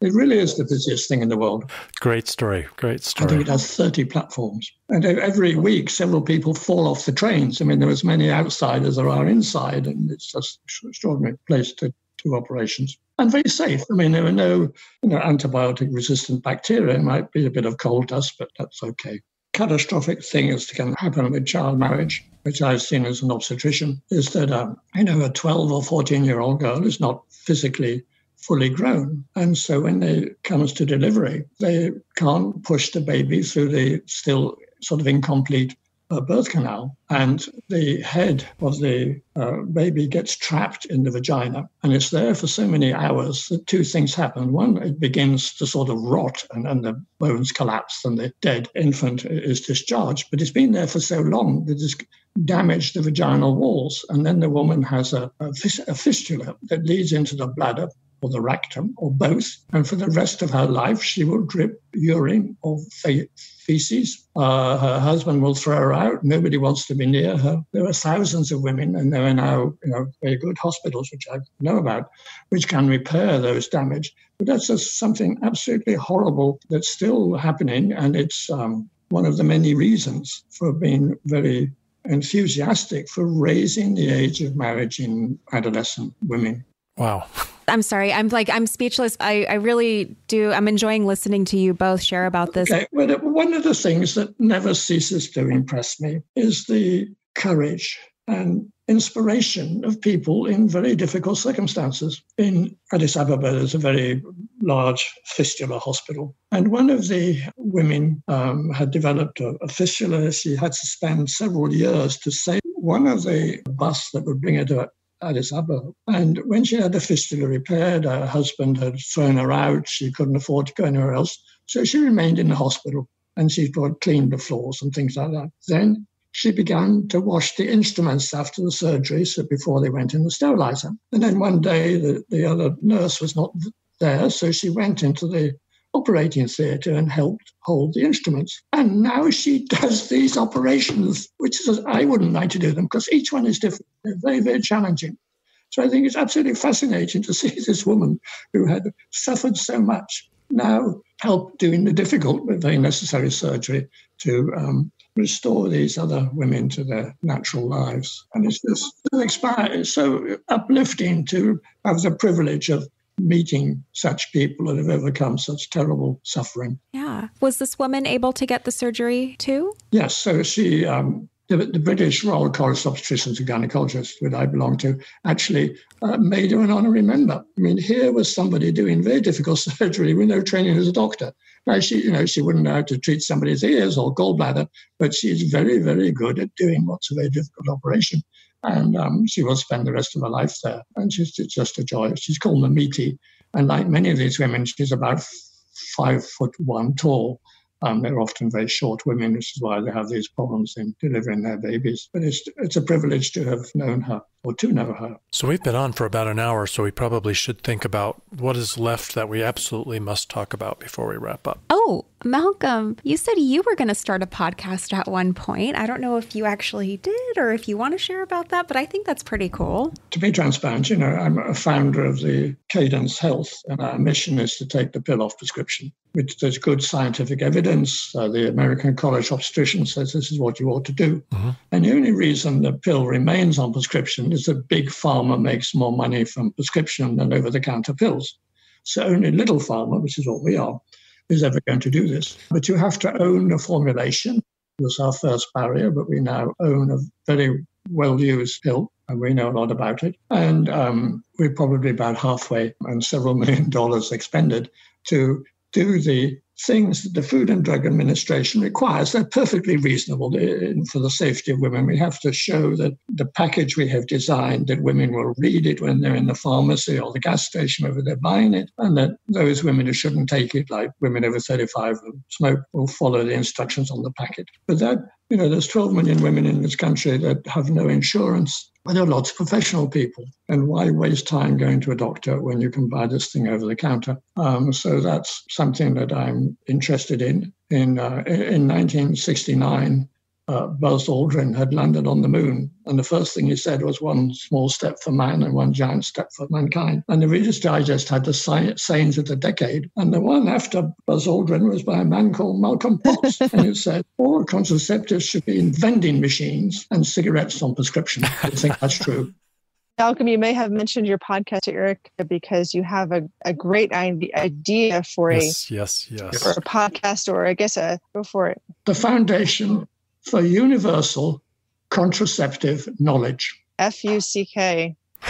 It really is the busiest thing in the world. Great story. Great story. I think it has 30 platforms. And every week, several people fall off the trains. I mean, there are as many outside as there are inside, and it's just an extraordinary place to do operations. And very safe. I mean, there are no you know, antibiotic resistant bacteria. It might be a bit of coal dust, but that's okay. Catastrophic thing is can happen with child marriage, which I've seen as an obstetrician, is that um, you know a 12 or 14 year old girl is not physically fully grown. And so when it comes to delivery, they can't push the baby through the still sort of incomplete uh, birth canal. And the head of the uh, baby gets trapped in the vagina. And it's there for so many hours that two things happen. One, it begins to sort of rot and, and the bones collapse and the dead infant is discharged. But it's been there for so long that it's damaged the vaginal walls. And then the woman has a, a, a fistula that leads into the bladder or the rectum or both. And for the rest of her life, she will drip urine or fe- feces. Uh, her husband will throw her out. Nobody wants to be near her. There are thousands of women, and there are now you know, very good hospitals, which I know about, which can repair those damage. But that's just something absolutely horrible that's still happening. And it's um, one of the many reasons for being very enthusiastic for raising the age of marriage in adolescent women. Wow. I'm sorry. I'm like, I'm speechless. I, I really do. I'm enjoying listening to you both share about this. Okay. Well, one of the things that never ceases to impress me is the courage and inspiration of people in very difficult circumstances. In Addis Ababa, there's a very large fistula hospital. And one of the women um, had developed a, a fistula. She had to spend several years to save one of the bus that would bring her to Addis Ababa. And when she had the fistula repaired, her husband had thrown her out. She couldn't afford to go anywhere else. So she remained in the hospital and she cleaned the floors and things like that. Then she began to wash the instruments after the surgery, so before they went in the sterilizer. And then one day the, the other nurse was not there, so she went into the operating theatre and helped hold the instruments. And now she does these operations, which is, I wouldn't like to do them because each one is different. They're very, very challenging. So I think it's absolutely fascinating to see this woman who had suffered so much now help doing the difficult but very necessary surgery to um, restore these other women to their natural lives. And it's just so, it's so uplifting to have the privilege of meeting such people that have overcome such terrible suffering. Yeah. Was this woman able to get the surgery too? Yes. So she um, the, the, British Royal College of Obstetricians and Gynecologists, which I belong to, actually uh, made her an honorary member. I mean, here was somebody doing very difficult surgery with no training as a doctor. Now, she, you know, she wouldn't know how to treat somebody's ears or gallbladder, but she's very, very good at doing what's a very difficult operation. And um, she will spend the rest of her life there. And she's just a joy. She's called Mamitu. And like many of these women, she's about five foot one tall. Um, they're often very short women, which is why they have these problems in delivering their babies. But it's, it's a privilege to have known her or to know her. So we've been on for about an hour, so we probably should think about what is left that we absolutely must talk about before we wrap up. Oh, Malcolm, you said you were going to start a podcast at one point. I don't know if you actually did or if you want to share about that, but I think that's pretty cool. To be transparent, you know, I'm a founder of the Cadence Health, and our mission is to take the pill off prescription, which there's good scientific evidence. Uh, the American College of Obstetricians says this is what you ought to do. Mm-hmm. And the only reason the pill remains on prescription is that big pharma makes more money from prescription than over the counter pills. So only little pharma, which is what we are, is ever going to do this. But you have to own a formulation. It was our first barrier, but we now own a very well used pill and we know a lot about it. And um, we're probably about halfway and several million dollars expended to do the things that the Food and Drug Administration requires. They're perfectly reasonable eh, eh, for the safety of women. We have to show that the package we have designed, that women will read it when they're in the pharmacy or the gas station, wherever they're buying it, and that those women who shouldn't take it, like women over 35 who smoke, will follow the instructions on the packet. But that, you know, there's 12 million women in this country that have no insurance. There are lots of professional people. And why waste time going to a doctor when you can buy this thing over the counter? Um, so that's something that I'm interested in. In, uh, in 1969, uh, Buzz Aldrin had landed on the moon. And the first thing he said was one small step for man and one giant step for mankind. And the Reader's Digest had the sayings of the decade. And the one after Buzz Aldrin was by a man called Malcolm Potts. and it said, all contraceptives should be in vending machines and cigarettes on prescription. I think that's true. Malcolm, you may have mentioned your podcast to Eric because you have a, a great idea for yes, a yes, yes. for a podcast or I guess a go for it. The Foundation for Universal Contraceptive Knowledge. F U C K.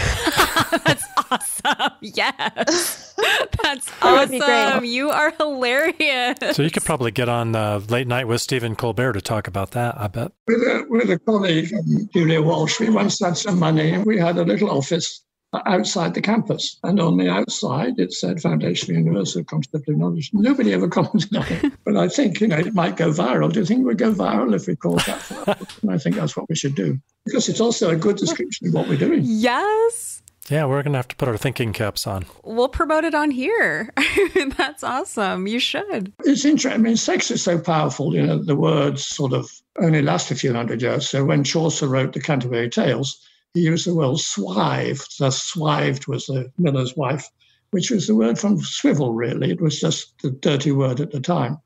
That's awesome. Yes. That's awesome. You are hilarious. So you could probably get on uh, Late Night with Stephen Colbert to talk about that, I bet. With a, with a colleague, um, Julia Walsh, we once had some money and we had a little office outside the campus. And on the outside, it said Foundation for Universal Contraceptive Knowledge. Nobody ever commented on it. But I think, you know, it might go viral. Do you think it would go viral if we called that? and I think that's what we should do. Because it's also a good description of what we're doing. Yes. Yeah, we're going to have to put our thinking caps on. We'll promote it on here. That's awesome. You should. It's interesting. I mean, sex is so powerful. You know, the words sort of only last a few hundred years. So when Chaucer wrote the Canterbury Tales, he used the word swived. The swived was the miller's wife, which was the word from swivel, really. It was just the dirty word at the time.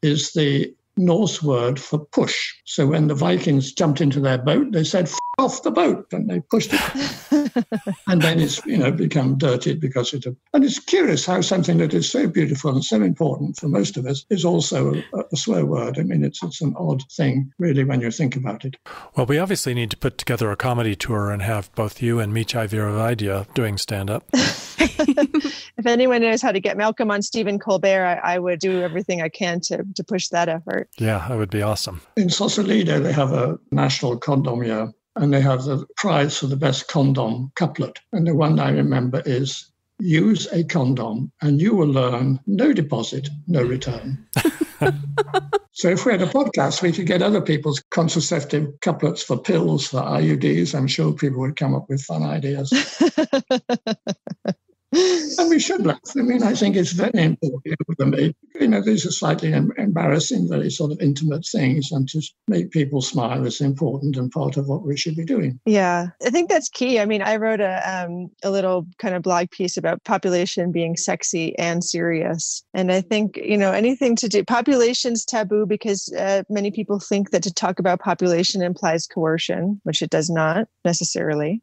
Is the Norse word for push. So when the Vikings jumped into their boat, they said, off the boat, and they pushed it. and then it's, you know, become dirty because it. And it's curious how something that is so beautiful and so important for most of us is also a, a swear word. I mean, it's, it's an odd thing, really, when you think about it. Well, we obviously need to put together a comedy tour and have both you and Mechai Viravaidya doing stand up. if anyone knows how to get Malcolm on Stephen Colbert, I, I, would do everything I can to, to push that effort. Yeah, that would be awesome. In Sausalito, they have a national condom year, and they have the prize for the best condom couplet. And the one I remember is use a condom and you will learn no deposit, no return. so if we had a podcast, we could get other people's contraceptive couplets for pills, for IUDs. I'm sure people would come up with fun ideas. and we should laugh. I mean, I think it's very important for me. You know, these are slightly embarrassing, very sort of intimate things, and to make people smile is important and part of what we should be doing. Yeah, I think that's key. I mean, I wrote a um, a little kind of blog piece about population being sexy and serious, and I think you know anything to do population's taboo because uh, many people think that to talk about population implies coercion, which it does not necessarily.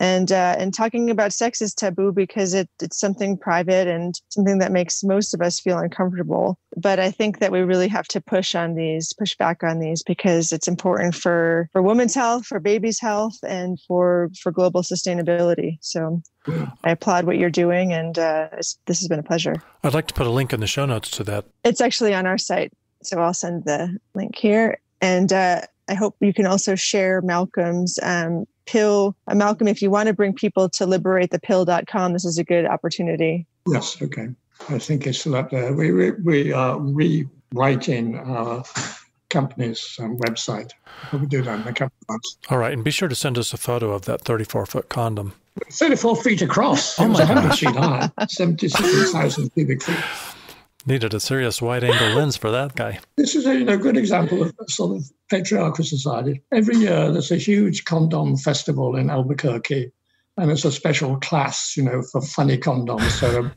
And uh, and talking about sex is taboo because it, it's something private and something that makes most of us feel uncomfortable. But I think that we really have to push on these, push back on these because it's important for for women's health, for babies' health, and for for global sustainability. So I applaud what you're doing, and uh, this has been a pleasure. I'd like to put a link in the show notes to that. It's actually on our site, so I'll send the link here. And uh, I hope you can also share Malcolm's um, pill. Uh, Malcolm, if you want to bring people to liberatethepill.com, this is a good opportunity. Yes, okay. I think it's still up there. We, we, we are rewriting our company's um, website. We'll do that in a couple of months. All right. And be sure to send us a photo of that 34 foot condom. 34 feet across. Oh it was 100 feet high, 76,000 cubic feet. Needed a serious wide angle lens for that guy. This is a you know, good example of a sort of patriarchal society. Every year there's a huge condom festival in Albuquerque, and it's a special class, you know, for funny condoms. So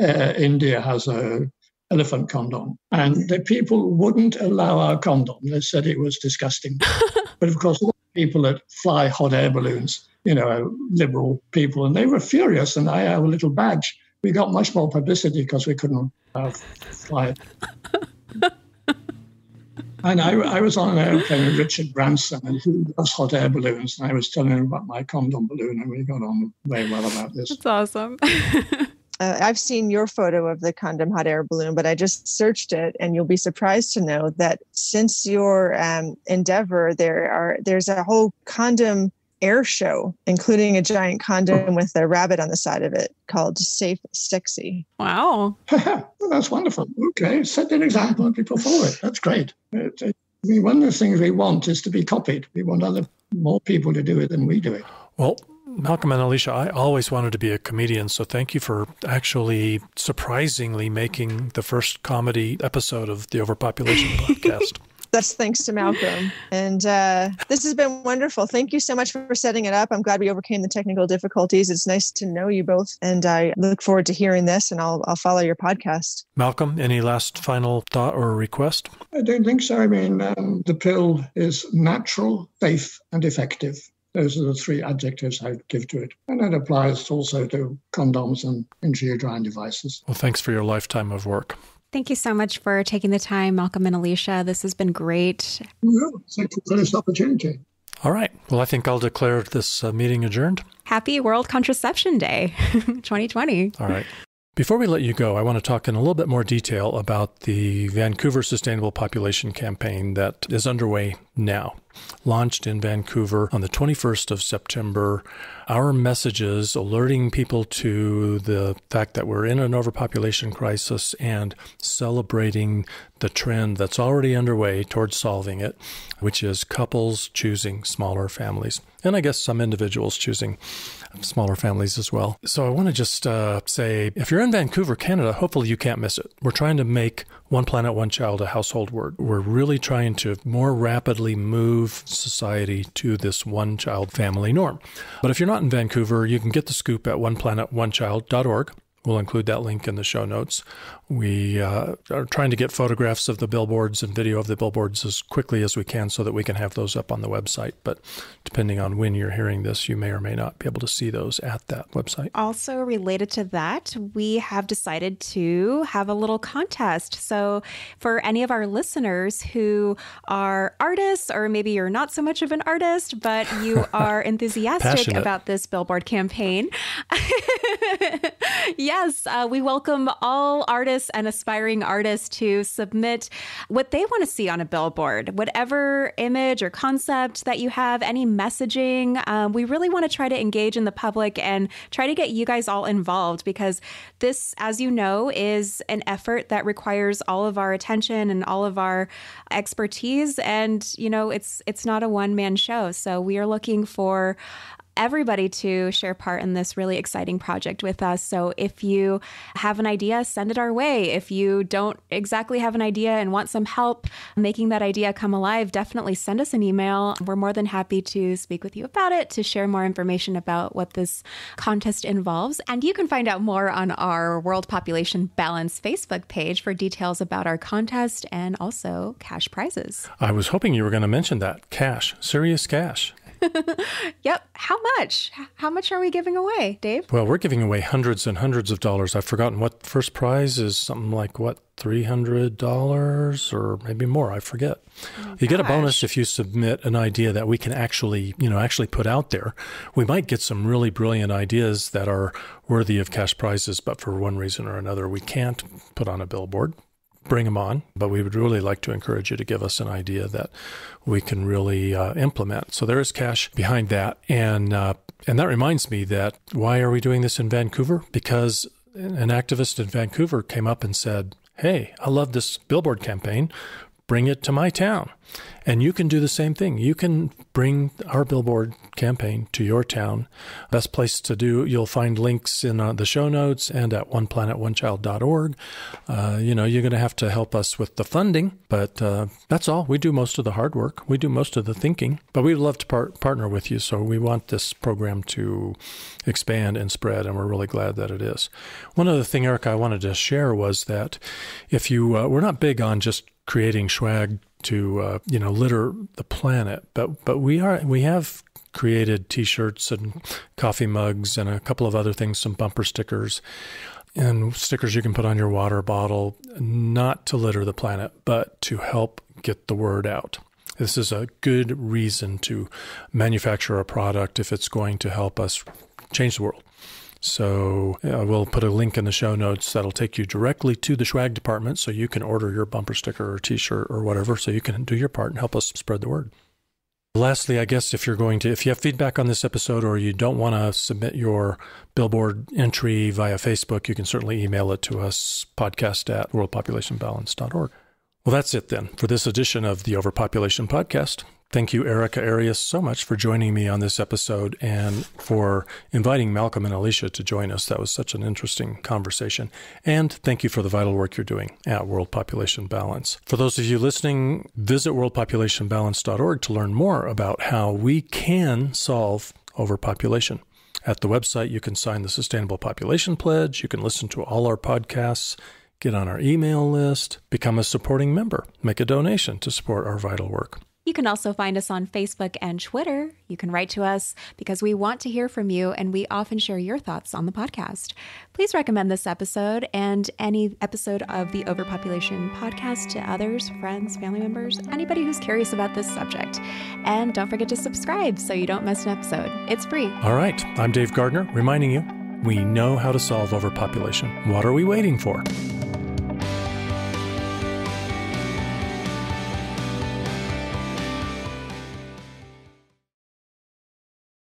uh, India has a elephant condom, and the people wouldn't allow our condom. They said it was disgusting. but of course, people that fly hot air balloons, you know, liberal people, and they were furious. And I have a little badge we got much more publicity because we couldn't uh, fly. and I, I, was on an airplane with Richard Branson, and he loves hot air balloons. And I was telling him about my condom balloon, and we got on very well about this. That's awesome. Uh, I've seen your photo of the condom hot air balloon, but I just searched it, and you'll be surprised to know that since your um, endeavor, there are there's a whole condom air show, including a giant condom with a rabbit on the side of it called Safe Sexy. Wow. well, that's wonderful. Okay, set an example and people follow it. That's great. It, it, I mean, one of the things we want is to be copied. We want other more people to do it than we do it. Well, Malcolm and Alisha, I always wanted to be a comedian, so thank you for actually surprisingly making the first comedy episode of the Overpopulation podcast. That's thanks to Malcolm. And uh, this has been wonderful. Thank you so much for setting it up. I'm glad we overcame the technical difficulties. It's nice to know you both. And I look forward to hearing this and I'll, I'll follow your podcast. Malcolm, any last final thought or request? I don't think so. I mean, um, the pill is natural, safe, and effective. Those are the three adjectives I'd give to it. And that applies also to condoms and intrauterine devices. Well, thanks for your lifetime of work. Thank you so much for taking the time, Malcolm and Alisha. This has been great. Well, thank you for this opportunity. All right. Well, I think I'll declare this uh, meeting adjourned. Happy World Contraception Day 2020. All right. Before we let you go, I want to talk in a little bit more detail about the Vancouver Sustainable Population Campaign that is underway now. Launched in Vancouver on the 21st of September, our messages alerting people to the fact that we're in an overpopulation crisis and celebrating the trend that's already underway towards solving it, which is couples choosing smaller families. And I guess some individuals choosing smaller families as well. So I want to just uh, say if you're in Vancouver, Canada, hopefully you can't miss it. We're trying to make One Planet, One Child a household word. We're really trying to more rapidly move society to this one child family norm. But if you're not in Vancouver, you can get the scoop at oneplanetonechild.org. We'll include that link in the show notes. We uh, are trying to get photographs of the billboards and video of the billboards as quickly as we can so that we can have those up on the website. But depending on when you're hearing this, you may or may not be able to see those at that website. Also, related to that, we have decided to have a little contest. So, for any of our listeners who are artists, or maybe you're not so much of an artist, but you are enthusiastic about this billboard campaign, yes, uh, we welcome all artists and aspiring artists to submit what they want to see on a billboard, whatever image or concept that you have, any messaging. Um, we really want to try to engage in the public and try to get you guys all involved because this, as you know, is an effort that requires all of our attention and all of our expertise. And, you know, it's it's not a one man show. So we are looking for everybody to share part in this really exciting project with us. So if you have an idea, send it our way. If you don't exactly have an idea and want some help making that idea come alive, definitely send us an email. We're more than happy to speak with you about it, to share more information about what this contest involves. And you can find out more on our World Population Balance Facebook page for details about our contest and also cash prizes. I was hoping you were going to mention that cash, serious cash. yep. How much? How much are we giving away, Dave? Well, we're giving away hundreds and hundreds of dollars. I've forgotten what first prize is something like what $300 or maybe more, I forget. Oh, you get a bonus if you submit an idea that we can actually, you know, actually put out there. We might get some really brilliant ideas that are worthy of cash prizes, but for one reason or another we can't put on a billboard bring them on, but we would really like to encourage you to give us an idea that we can really uh, implement. So there is cash behind that, and uh, and that reminds me that why are we doing this in Vancouver? Because an activist in Vancouver came up and said, "Hey, I love this billboard campaign. Bring it to my town." And you can do the same thing. You can bring our billboard campaign to your town. Best place to do, you'll find links in uh, the show notes and at oneplanetonechild.org. Uh, you know, you're going to have to help us with the funding, but uh, that's all. We do most of the hard work, we do most of the thinking, but we'd love to par- partner with you. So we want this program to expand and spread, and we're really glad that it is. One other thing, Eric, I wanted to share was that if you, uh, we're not big on just creating swag to uh, you know litter the planet, but but we are we have created T-shirts and coffee mugs and a couple of other things, some bumper stickers and stickers you can put on your water bottle, not to litter the planet, but to help get the word out. This is a good reason to manufacture a product if it's going to help us change the world. So uh, we'll put a link in the show notes that'll take you directly to the swag department so you can order your bumper sticker or t shirt or whatever so you can do your part and help us spread the word. Lastly, I guess if you're going to, if you have feedback on this episode or you don't want to submit your billboard entry via Facebook, you can certainly email it to us, podcast at worldpopulationbalance.org. Well, that's it then for this edition of the Overpopulation Podcast. Thank you, Erika Arias, so much for joining me on this episode and for inviting Malcolm and Alisha to join us. That was such an interesting conversation. And thank you for the vital work you're doing at World Population Balance. For those of you listening, visit worldpopulationbalance.org to learn more about how we can solve overpopulation. At the website, you can sign the Sustainable Population Pledge, you can listen to all our podcasts get on our email list, become a supporting member, make a donation to support our vital work. You can also find us on Facebook and Twitter. You can write to us because we want to hear from you and we often share your thoughts on the podcast. Please recommend this episode and any episode of the Overpopulation podcast to others, friends, family members, anybody who's curious about this subject. And don't forget to subscribe so you don't miss an episode. It's free. All right. I'm Dave Gardner, reminding you we know how to solve overpopulation. What are we waiting for?